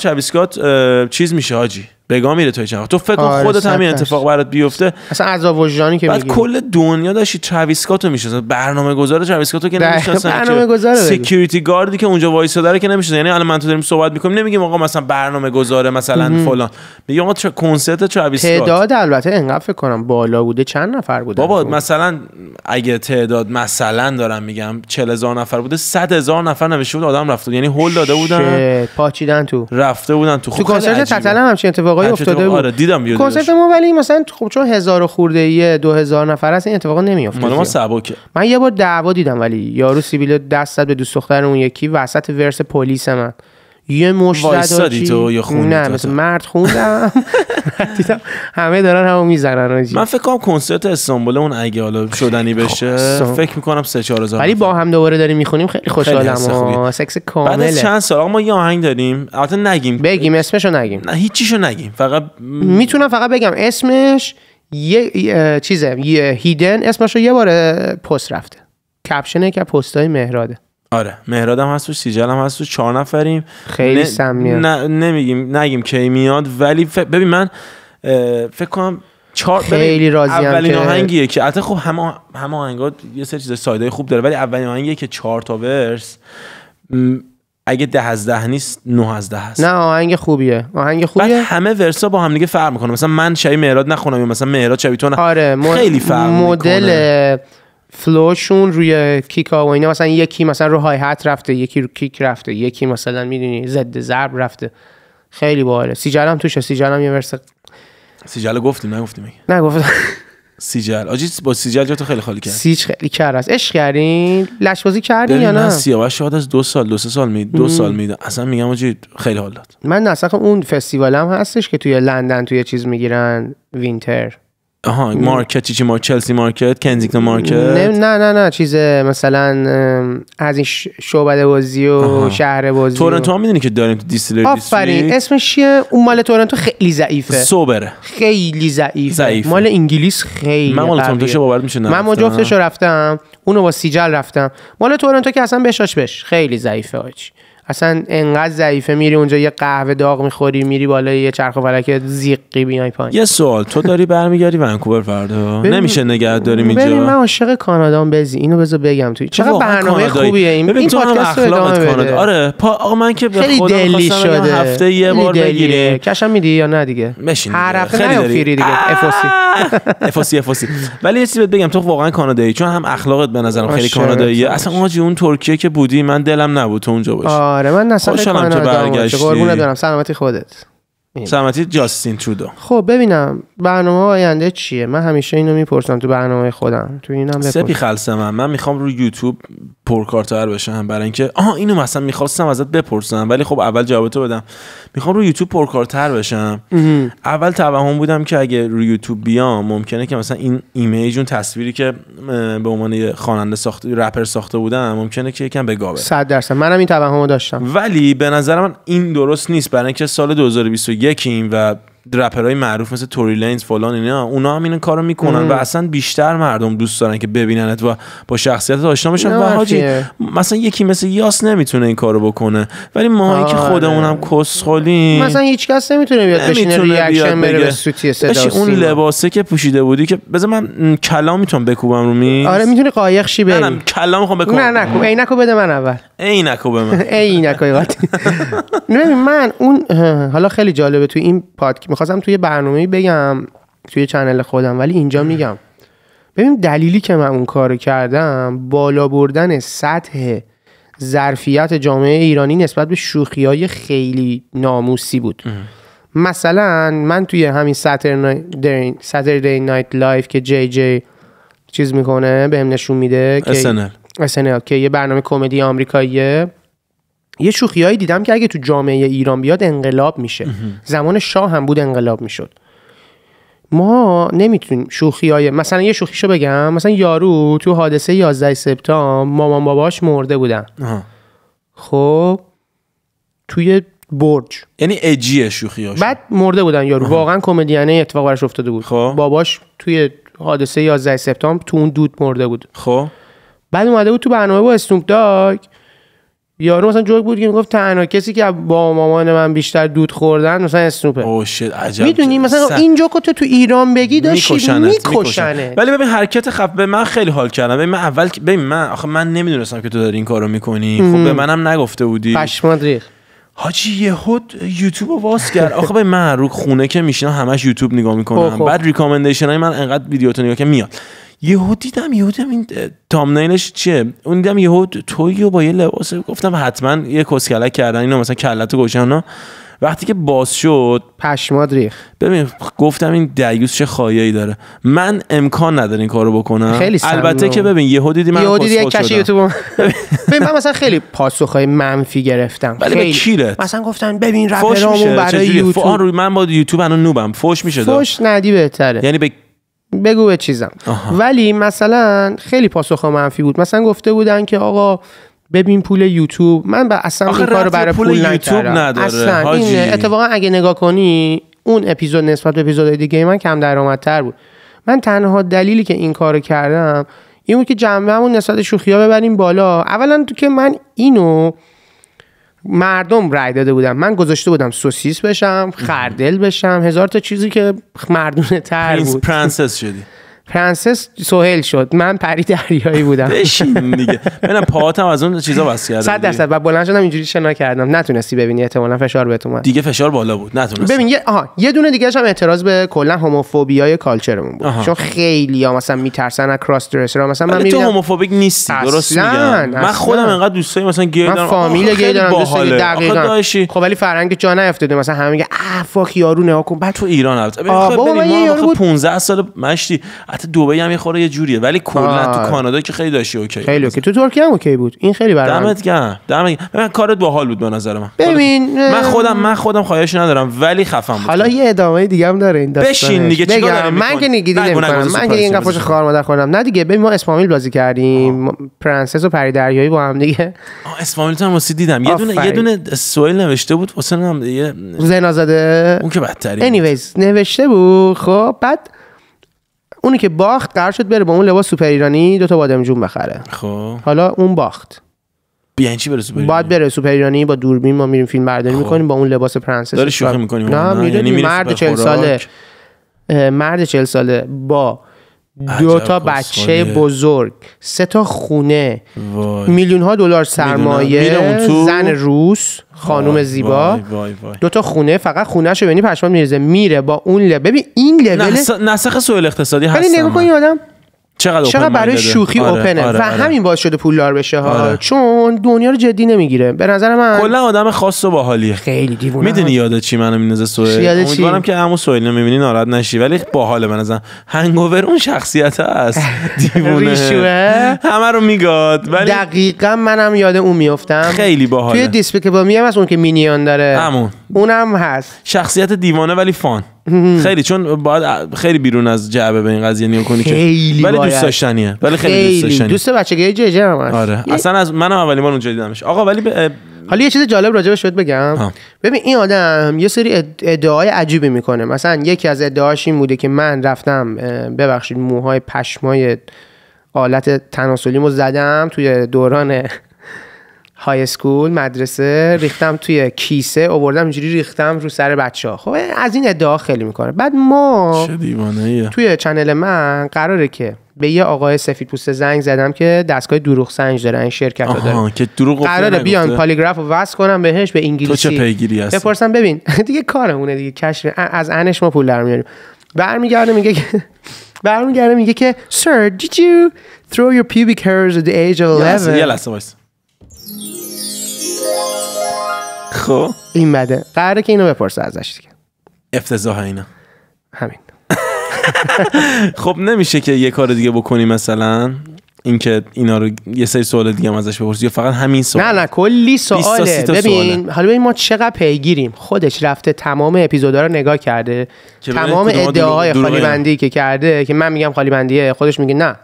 A: اه، چیز میشه حاجی بگاه میره توی چند تو فکر
B: آره،
A: خودت همین اتفاق برات بیفته.
B: اصلا عذاب وجدانی که
A: بعد کل دنیا داشتی ترویسکاتو میشه برنامه گذار ترویسکاتو که
B: دقیقاً
A: نمی‌شناسن
B: برنامه‌گذاره بگو.
A: سکیوریتی گاردی که اونجا وایساده که نمیشه یعنی الان من تو داریم صحبت می‌کنیم نمیگیم آقا مثلا برنامه گذاره مثلا فلان. میگم آقا کنسرت ترویسکات
B: تعداد البته انقدر فکر کنم بالا بوده چند نفر بوده؟
A: بابا مثلا اگه تعداد مثلا دارم میگم 40 هزار نفر بوده 100 هزار نفر نوشته بود آدم رفته بود. یعنی هول داده بودن.
B: پاچیدن تو.
A: رفته بودن تو.
B: تو
A: خب
B: کنسرت
A: عجیبه.
B: تتل هم همچین اتفاقایی
A: هر
B: افتاده بود.
A: آره دیدم ویدیو
B: کنسرت ما ولی مثلا خب چون هزار خورده دو هزار نفر هست این اتفاقا نمیافته
A: مال ما. سبکه.
B: من یه بار دعوا دیدم ولی یارو سیبیل دست زد به دوست دختر اون یکی وسط ورس پلیس من. یه مش زد
A: وایسادی. تو یا خوندی
B: نه مثل؟ مرد خوندم. <laughs> دیدم همه دارن همو می‌زنن آجی.
A: من فکر کنم کنسرت استانبول اون اگه حالا شدنی بشه فکر می‌کنم 3 4 هزار
B: ولی با هم دوباره داریم می‌خونیم خیلی خوشحالم. سکس
A: بعد
B: کامله.
A: از چند سال ما یه آهنگ داریم. البته نگیم.
B: بگیم اسمشو نگیم.
A: نه هیچیشو نگیم. فقط
B: می‌تونم فقط بگم اسمش یه یه چیزه یه هیدن اسمشو یه بار پست رفته. کپشنه که پستای مهراده
A: آره مهرادم هست تو سیجل هم هست تو چهار نفریم.
B: خیلی سمیه.
A: نه نمیگیم نگیم کی میاد ولی ف... ببین من فکر کنم چهار
B: خیلی راضیم
A: اولین
B: که-
A: آهنگیه که البته خب همه همه آهنگا یه سری چیز سایده خوب داره ولی اولین آهنگیه که چهار تا ورس م، اگه ده از ده نیست نه از ده هست.
B: نه آهنگ خوبیه. آهنگ
A: بعد
B: خوبیه
A: همه ورسا با هم دیگه فرق می‌کنه مثلا من شبیه مهراد نخونم یا مثلا مهراد شبیه تو نه
B: آره
A: خیلی فرق
B: مدل flow شون روی kick و اینا مثلا یکی مثلا رو های hat رفته یکی رو kick رفته یکی مثلا می‌دونی ضد ضرب رفته. خیلی باحاله. سیجل هم توشه. سیجل هم یه verse
A: سیجل گفتیم نگفتیم
B: نه گفت
A: سیجل. حاجی با سیجل جا تو خیلی خالی کرد.
B: سیج خیلی کر است. عشق کردین؟ لش بازی کردین یا نه؟
A: سیاوش شاید از دو سال دو سه سال می دو سال میدم. اصلا میگم حاجی خیلی حال داد.
B: من نسخ اون فستیوال هم هستش که توی لندن توی چیز می‌گیرن winter.
A: آها market چی چی market چلسی market کنزینگتون market؟
B: نه نه نه نه چیز مثلا از این شعبده بازی و
A: آها.
B: شهر بازی
A: تورنتو هم می‌دونی که داریم تو Distillery
B: آفرین اسمش چیه؟ اون مال تورنتو خیلی ضعیفه.
A: سوبره
B: خیلی ضعیفه. مال انگلیس خیلی
A: من مال
B: قویه.
A: تورنتوشو باورت میشه
B: من با جفتشو رفتم اونو با سیجل رفتم. مال تورنتو که اصلا بشاش بش خیلی ضعیفه حاجی اصلا انقدر ضعیفه میری اونجا یه قهوه داغ می‌خوری میری بالا یه چرخ و فلک زیقی بیای پایین.
A: یه سوال تو داری برمیگردی ونکوور فردا؟
B: ببین-
A: نمیشه نگه داریم
B: ببین من
A: اینجا
B: عاشق کانادام بزی. اینو بذار بگم توی چقدر برنامه. خوبیه. این این پادکست
A: اخلاقت کانادا. آره پا... آقا من که به
B: خیلی
A: خدا
B: دلی شده.
A: هفته یه بار
B: دلیه.
A: بگیریم.
B: کشم میدی یا نه دیگه؟
A: بشین
B: هر. هفته
A: خیلی
B: نیام
A: داری.
B: فیری دیگه. افوسی <laughs>
A: افاسی. افاسی ولی یه چیزی بهت بگم تو واقعا کانادایی چون هم اخلاقت به نظرم خیلی. کاناداییه. اصلا اون ترکیه که بودی من دلم نبود تو اونجا باشی.
B: آره من
A: که
B: کانادا. قربونت برم سلامتی خودت
A: سلامتی جاستین ترودو.
B: خب ببینم برنامه آینده چیه؟ من همیشه اینو می‌پرسم تو برنامه خودم. تو اینم
A: سپی
B: بپرس
A: خلسه من. من می‌خوام رو یوتیوب پرکارتر بشم. برای اینکه آها اینو مثلا می‌خواستم ازت بپرسم ولی خب اول جوابتو بدم. می‌خوام رو یوتیوب پرکارتر بشم. اول توهم بودم که اگه رو یوتیوب بیام ممکنه که مثلا این image اون تصویری که به عنوان خواننده ساخته رپر ساخته بودم ممکنه که یکم به گا بره
B: صد درصد. منم این توهمو داشتم.
A: ولی به نظر من این درست نیست. برای اینکه سال 2021 ایم و رپرهای معروف مثل توری لینز فلان اینا اونا هم این کارو می‌کنن و اصلا بیشتر مردم دوست دارن که ببیننت و با شخصیت آشنا بشن. و حاجی. مثلا یکی مثل یاس نمی‌تونه این کارو بکنه. ولی ماهایی که
B: آره.
A: خودمون هم کسخلیم
B: مثلا هیچ کس نمی‌تونه بیاد بشینه
A: reaction
B: بره. به سوتی صدا
A: اون. لباسه که پوشیده بودی که بذار من کلام می‌تونم بکوبم رو میز.
B: آره می‌تونی قایق شی بری.
A: نه کلام می‌خوام بکوبم.
B: نه نه عینکو بده من اول.
A: عینکو به من. <laughs>
B: عینکو <laughs> من اون حالا خیلی جالبه توی این پادک می‌خواستم توی برنامه بگم توی channel خودم ولی اینجا میگم. ببین دلیلی که من اون کارو کردم بالا بردن سطح ظرفیت جامعه ایرانی نسبت به شوخی های خیلی ناموسی بود. مثلا من توی همین Saturday Night Live که جی جی چیز می‌کنه بهم نشون میده که
A: SNL.
B: SNL که یه برنامه کمدی آمریکاییه. یه شوخیایی دیدم که اگه تو جامعه ایران بیاد انقلاب میشه. زمان شاه هم بود انقلاب می‌شد. ما نمی‌تونیم شوخی های مثلا یه شوخیشو بگم. مثلا یارو تو حادثه 11 سپتامبر مامان باباش مرده بودن. خب توی برج.
A: یعنی اجیه شوخی
B: بعد مرده بودن یارو. واقعا کمدیانه اتفاق براش افتاده بود.
A: خب.
B: باباش توی حادثه 11 سپتامبر تو اون دود مرده بود.
A: خب.
B: بعد اومده بود تو برنامه با اسنوپ داگ. یارو مثلا جوک بود که می‌گفت تنها کسی که با مامان من بیشتر دود خوردن مثلا اسنوپه
A: اوه شت عجب
B: می‌دونی؟ مثلا
A: س-
B: این جوکو تو تو ایران بگی داشتی میکشنه.
A: ولی ببین حرکت خف به من خیلی حال کردم. ببین من اول ببین من آخه من نمی‌دونستم که تو داری این کارو می‌کنی. خب به منم نگفته بودی.
B: پشمات ریخ
A: حاجی یهو یوتیوب رو واس کرد. آخه به من رو خونه که میشینم همش یوتیوب نگاه می‌کنم.
B: خب.
A: بعد ریکامندیشن های من انقدر ویدیو تو نگاه که میاد. یهو دیدم یهو دیدم این تامنیلش چیه؟ اون دیدم یهو تویو با یه لباس گفتم حتما یه کسکلک کردن اینو مثلا کلت گوشن. وقتی که باز شد
B: پشمات ریخ
A: ببین گفتم این دیوس چه خایه‌ای داره. من امکان نداره این کارو بکنم.
B: خیلی
A: البته. که ببین یهو دیدی من
B: یهو دیدی یک. یوتیوب <laughs> ببین من مثلا خیلی پاسخهای منفی گرفتم.
A: ولی به
B: خیلی.
A: کیرت؟
B: مثلا گفتن ببین رپرامون برای یوتیوب.
A: روی من با یوتیوب الان نوبم. فوش میشه.
B: فوش ندی بهتره.
A: یعنی به
B: بگو به چیزم
A: آها.
B: ولی مثلا خیلی پاسخ منفی بود مثلا گفته بودن که آقا ببین پول یوتیوب من با اصلا این کارو برای
A: پول
B: پول,
A: یوتیوب
B: نکردم.
A: نداره،
B: اصلا
A: حاجی.
B: این اتفاقا اگه نگاه کنی اون اپیزود نسبت به اپیزودهای دیگه من کم درآمدتر بود من تنها دلیلی که این کارو کردم این بود که جنبهمون نسبت شوخی ها ببریم بالا اولا تو که من اینو مردم رای داده بودم من گذاشته بودم سوسیس بشم خردل بشم هزار تا چیزی که مردونه تر بود.
A: پرنسس شدی.
B: پرنسس سهل شد. من پری دریایی بودم.
A: بشین دیگه. ببینم پاهاتم از اون چیزا بس
B: صد
A: بودی.
B: درصد. و بلند شدم اینجوری شنا کردم. نتونستی ببینی احتمالاً فشار بهت اومد.
A: دیگه فشار بالا بود. نتونست
B: ببین یه آها یه دونه دیگه هم اعتراض به کلا homophobia ی culture مون بود.
A: آها.
B: چون خیلی ها مثلا میترسن از cross-dresser مثلا من
A: ولی تو homophobic نیستی درست میگم. من. خودم انقدر دوستای مثلا گی
B: من
A: دارم.
B: فامیل
A: آخه
B: گی دارم دوست
A: باحاله. آخه
B: دقیقاً خب ولی فرهنگ جا نیافتاده مثلا همه میگه اه fuck یارو نگاه کن. بعد
A: تو ایران البته.
B: بابا، من یه یارو
A: آخه
B: بود-
A: 15 سال مشتی. حتی دبی هم یه خورده یه جوریه. ولی کلا تو. کانادا که خیلی داشتی okay.
B: خیلی okay. تو ترکیه هم okay بود. این خیلی برام
A: دمت گرم. دمت گرم. کارت باحال بود به نظر من.
B: ببین
A: من خودم من خودم خایشو ندارم ولی خفن بود.
B: حالا یه ادامه دیگه هم داره این داستانش.
A: بشین دیگه، چیکار
B: من؟ که نگیری نمی‌کنم. من که اینقدر فوش
A: بزن.
B: خواهر مادر خوردم. نه دیگه ببین ما اسم فامیل بازی کردیم. پرنسس و پری دریایی با هم دیگه.
A: آه، اسماعیل هم دیدم. یه دونه یه. دونه سوال نوشته بود واسه هم یه
B: زنا زده
A: اون که بدتری بود.
B: anyways نوشته بود. خب بعد اونی که باخت قرار شد بره با اون لباس سوپر ایرانی دو تا بادمجون بخره
A: خب
B: حالا اون باخت
A: بیان چی برسه بری
B: باید بره سوپر ایرانی با دوربین ما میریم فیلم برداری می‌کنیم با اون لباس پرنسس
A: خب. داری شوخی می‌کنی با
B: نه؟ می‌دونی
A: یعنی
B: مرد
A: سوپر
B: 40
A: خوراک؟
B: ساله مرد 40 ساله با دو تا بچه. بزرگ سه تا خونه میلیون ها دلار سرمایه
A: میره اون تو؟
B: زن روس خانم زیبا.
A: وای وای وای.
B: دو تا خونه فقط خونه شو ببینی پشمان میرزه میره با اون لبل ببین این لول
A: نس- نسخ سوال اقتصادی
B: ولی
A: هستم
B: نگاه کن آدم.
A: چقدر
B: چقدر برای. شوخی
A: آره،
B: اوپنه
A: آره،
B: و
A: آره.
B: همین باعث شده پولدار بشه ها.
A: آره.
B: چون دنیا رو جدی نمی‌گیره. به نظر من
A: کلا آدم خاص و باحالیه.
B: خیلی دیوونه
A: می‌دونی یاد چی منو میندازه
B: چی؟
A: امیدوارم که همون سوهل نمی‌بینی ناراحت نشی. ولی باحاله به نظرم. هنگوور اون شخصیت هست. <laughs> دیوونه.
B: ریشوه.
A: همه رو میگاد. ولی
B: دقیقا منم یاد اون میفتم
A: خیلی باحاله.
B: توی دیسپیکبل می هم هست اون که مینیون داره.
A: همون.
B: اونم هست.
A: شخصیت دیوانه ولی فان. خیلی چون باید خیلی بیرون از جعبه به این قضیه نگاه کنی که
B: خیلی
A: ولی. دوست داشتنیه. ولی خیلی, دوست داشتنیه.
B: دوست بچگی جه جه هم هست.
A: آره.
B: یه-
A: اصلا از منم اولین بار اونجا دیدمش. آقا ولی ب...
B: حالا یه چیز جالب راجبش بهت بگم.
A: ها.
B: ببین این آدم یه سری اد- ادعای عجیبی می‌کنه. مثلا یکی از ادعاش این بوده که من رفتم ببخشید موهای پشمای آلت تناسلیمو زدم توی دوران high school مدرسه ریختم توی کیسه آوردم اینجوری ریختم رو سر بچه ها خب از این ادعا خیلی می‌کنه. بعد ما توی channel من قراره که به یه آقای سفید پوست زنگ زدم که دستگاه دروغ سنج داره این شرکت داره.
A: که دروغ
B: قراره. بیان polygraph رو وصل کنم بهش به انگلیسی.
A: تو چه پیگیری هستی؟
B: بپرسم ببین <laughs> دیگه کارمونه دیگه کشف از انش ما پول در میاریم. برمیگرده میگه که <laughs> برمیگرده میگه که sir did you throw your pubic hairs at the age of
A: یه لحظه
B: 11
A: یه لحظه خب.
B: این بده. قراره که اینو بپرسه ازش دیگه.
A: افتضاح اینا.
B: همین. <laughs>
A: خب نمیشه که یه کار دیگه بکنی مثلا. اینکه اینا رو یه سری سوال دیگه هم ازش بپرسی یا فقط همین سوال.
B: نه نه کلی سواله. ببین. حالا ببین ما چقدر پیگیریم. خودش رفته تمام اپیزودا رو نگاه کرده. تمام ادعاهای خالی. بندی که کرده که من میگم خالی بندیه خودش میگه نه.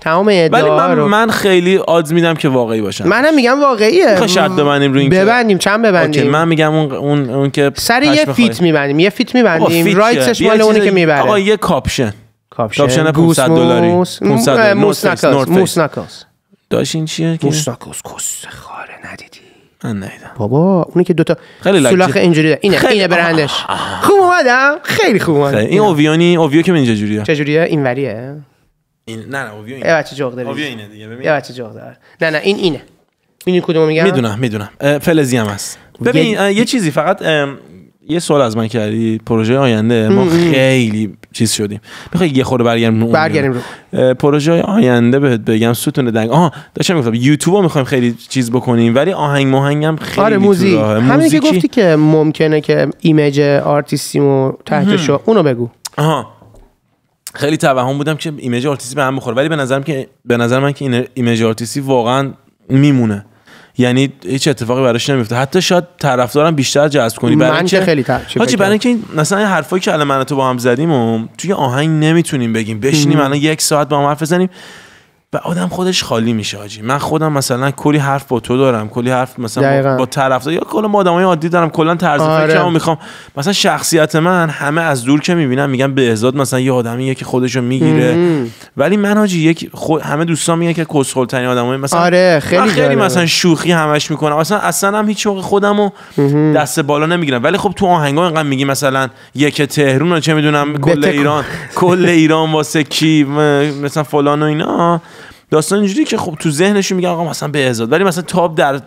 B: تمام
A: ولی
B: ادعاها
A: من,
B: رو
A: من خیلی آدز میدم که واقعی باشن.
B: منم میگم واقعیه.
A: می‌خوای شرط ببندیم روی این که-
B: ببندیم چند
A: اوکی
B: ببندیم؟
A: من میگم اون اون, اون که
B: سر یه فیت. میبندیم یه فیت میبندیم.
A: چیه؟
B: مال اونی که می‌بره.
A: آقا یه کاپشن.
B: کاپشن.
A: کاپشن
B: گوس
A: 500 دلاری.
B: موس
A: 500
B: اه،
A: نورت
B: موس
A: داشت این چیه که؟
B: موس کس خاره ندیدی.
A: من ندیدم.
B: بابا اونی که دوتا
A: خیلی لک-
B: سولاخ اینجوری داره. اینه
A: خیلی-
B: اینه برندش. خوب اومدم. خیلی خوب اومد
A: خیلی. این اوویونی اوویو که من اینجا جوریه.
B: چجوریه؟ اینوریه.
A: این نه نه اوویو
B: یه
A: اینه
B: بچه جغ داره
A: اوویو اینه دیگه ببین.
B: یه بچه جغ داره نه نه این اینه. این کدومو میگم؟
A: می‌دونم می‌دونم. فلزی هم هست. ببین یه چیزی فقط یه سوال از من کردی. پروژه آینده ما خیلی چیز شدیم. می‌خوای یه خورده برگردیم رو
B: برگردیم رو.
A: پروژه آینده بهت بگم ستون دنگ. آها داشتم می‌گفتم یوتیوب رو می‌خوایم خیلی چیز بکنیم ولی آهنگ ماهنگم خیلی
B: آره موزیک. همین که گفتی که ممکنه که image artist یمو تحتشو اونو بگو.
A: آها. خیلی توهم بودم که image artist ی به هم بخوره ولی به نظرم که به نظر من که این image artist ی واقعا میمونه. یعنی هیچ اتفاقی براش نمیفته. حتی شاید طرفدارم بیشتر جذب کنی. برای
B: من که خیلی چی
A: حاجی برای اینکه این- مثلا این حرفایی که الان من تو با هم زدیم و توی آهنگ نمی‌تونیم بگیم. بشینیم الان یک ساعت با هم حرف بزنیم. و آدم خودش خالی میشه حاجی من خودم مثلا کلی حرف با تو دارم کلی حرف مثلا
B: دقیقاً.
A: با, طرفدار یا کلا با آدمای عادی دارم کلا طرز
B: آره.
A: فکرمو می‌خوام مثلا شخصیت من همه از دور که می‌بینم میگن بهزاد مثلا یه آدمیه که خودشو می‌گیره ولی من حاجی یک خود همه دوستان میگن که کسخل ترین آدمای مثلا
B: آره، خیلی
A: من خیلی. مثلا شوخی همش می‌کنم اصلا اصلا هم هیچ موقع خودمو دست بالا نمی‌گیرم ولی خب تو آهنگا اینقدر میگی مثلا یک تهرون و چه می‌دونم کل. ایران کل ایران واسه کی مثلا فلان و اینا داستان اینجوری که خب تو ذهنشون میگن آقا مثلا بهزاد ولی مثلا تاب در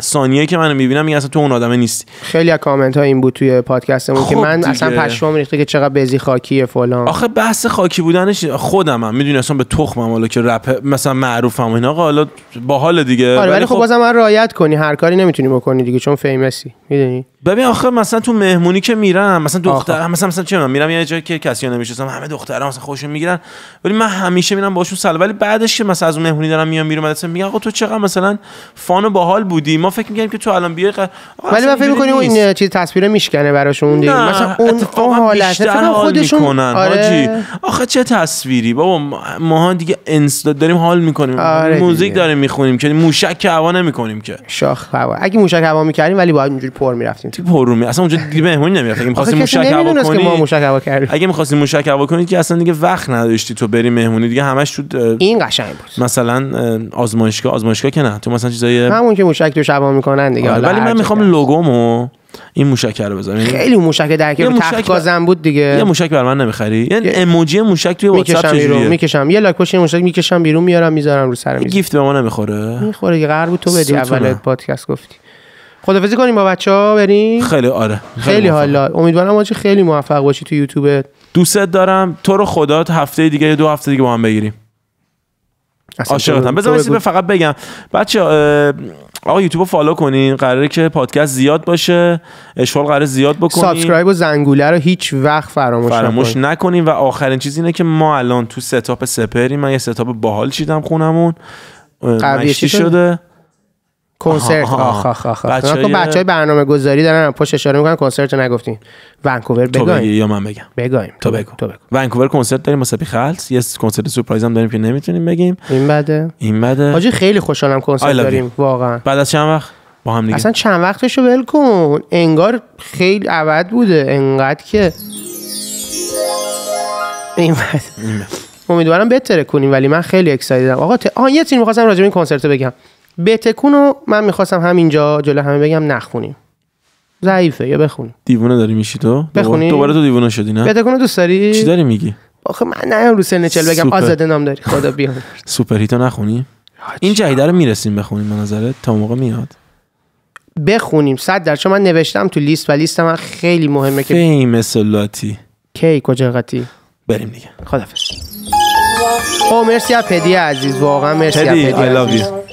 A: ثانیه که منو می‌بینم میگن اصلا تو اون آدمه نیستی.
B: خیلی از کامنت ها این بود توی پادکستمون که
A: خب
B: من
A: دیگه.
B: اصلا پشمام ریخته که چقدر بزی خاکیه فلان.
A: آخه بحث خاکی بودنش خودم هم. می‌دونی اصلا به تخمم حالا که رپ مثلا معروفم اینا. آقا حالا باحال دیگه.
B: آره ولی خب بازم من رعایت کنی. هر کاری نمی‌تونی بکنی دیگه چون فیمسی می‌دونی؟
A: ببین آخه مثلا تو مهمونی که میرم مثلا دختر
B: آخه.
A: مثلا مثلا چه می‌دونم، میرم یه جایی که کسی نمی‌شناسم همه دخترها مثلا خوشم می‌گیرن. ولی من همیشه میرم باشون سلام ولی بعدش که مثلا از اون مهمونی دارم میام بیرون مثلا میگن آقا تو چقدر مثلا فان و باحال بودی ما فکر می‌کردیم که تو الان بیای آقا
B: ولی من فکر می‌کنم. این چیز تصویر میشکنه براشون دیگه. مثلا اون اون حالت فکر
A: حال
B: خودشون
A: می‌کنن.
B: آره.
A: آخه چه تصویری؟ بابا ما- ماها دیگه انس داریم حال می‌کنیم.
B: آره
A: موزیک
B: دیگه.
A: داریم می‌خونیم که موشک هوا نمی‌کنیم که.
B: شاخ هوا. اگه موشک هوا می‌کردیم ولی باید اینجوری پر می‌رفتیم.
A: تو پرومی اصلا اونجا دیگه مهمونی نمی‌رفت. اگه
B: آخه
A: می‌خواستی
B: کسی
A: موشک هوا
B: که ما موشک هوا کردیم.
A: اگه می‌خواستی موشک هوا کنی که اصلا دیگه وقت نداشتی تو بری مهمونی دیگه همش تو
B: این قشنگ بود.
A: مثلا اه، آزمایشگاه آزمایشگاه که نه. تو مثلا چیزای
B: همون که موشک تو هوا می‌کنن دیگه.
A: آره، ولی من می‌خوام
B: که.
A: لوگومو این موشک رو بذارم. یعنی
B: خیلی موشک در
A: موشک
B: تخت گازم بود دیگه.
A: یه موشک بر من نمی‌خری. یعنی اموجی موشک توی واتساپ چجوریه؟
B: می‌کشم. یه لاک پشت موشک می‌کشم بیرون میارم می‌ذارم رو سر
A: این
B: میز
A: گیفت به ما نمی‌خوره؟
B: می‌خوره که قرار بود تو بدی. اول پادکست گفتی. خدافظی کنیم با بچه ها بریم.
A: خیلی آره.
B: خیلی
A: موافقم.
B: حالا. امیدوارم آجی خیلی موفق باشی تو یوتیوب
A: دوستت دارم. تو رو خدا هفته دیگه یا دو هفته دیگه با هم بگیریم. عاشقتم. بذار من
B: بگو.
A: فقط بگم. بچه آقا یوتیوب رو follow کنین. قراره که پادکست زیاد باشه. اشغال قراره زیاد بکنین.
B: subscribe و زنگوله رو هیچ وقت فراموش,
A: فراموش. نکنین. و آخرین چیز اینه که ما الان تو setup سپری من یه setup باحال چیدم خونمون. مشتی؟ شده.
B: کنسرت. آخ آخ آخ بچه های برنامه گذاری دارن پشت اشاره می‌کنن کنسرت رو نگفتین. ونکوور
A: تو بگی
B: بگایم
A: یا من بگم؟
B: بگایم
A: تو بگو.
B: تو بگو.
A: ونکوور کنسرت داریم سپی خلص یه کنسرت سورپرایز هم داریم که نمی‌تونیم بگیم.
B: این بده.
A: این بده.
B: حاجی خیلی خوشحالم کنسرت داریم. واقعا.
A: بعد از چند وقت؟ با هم دیگه.
B: اصلا چند وقتشو ول کن. انگار خیلی ابد بوده. انقدر که این بد. امیدوارم بهتره کنیم ولی من خیلی اکسایدم آقا ت... آها یه چیزی می‌خواستم راجع به این کنسرت بگم. بتکون رو من می‌خواستم همینجا جلو همه بگم نخونیم. ضعیفه یا بخونیم.
A: دیوونه داری میشی تو؟
B: بخونی؟
A: دوباره تو دیوونه شدی نه؟
B: بتکون رو دوست داری؟
A: چی داری میگی؟
B: آخه من نه رو سن چل بگم
A: سوپر.
B: آزاده نام داری. خدا <laughs> بیام
A: سوپر هیتو نخونی؟ این جدیده رو می‌رسیم بخونیم به نظرت؟ تا موقع میاد.
B: بخونیم. صد در چون من نوشتم تو لیست و لیست من خیلی مهمه که
A: فیمس لاتی
B: کی؟ کجا قطی
A: بریم دیگه.
B: خدافظ. او مرسی پدی عزیز. واقعا مرسی پدی
A: I love
B: عزیز.
A: you.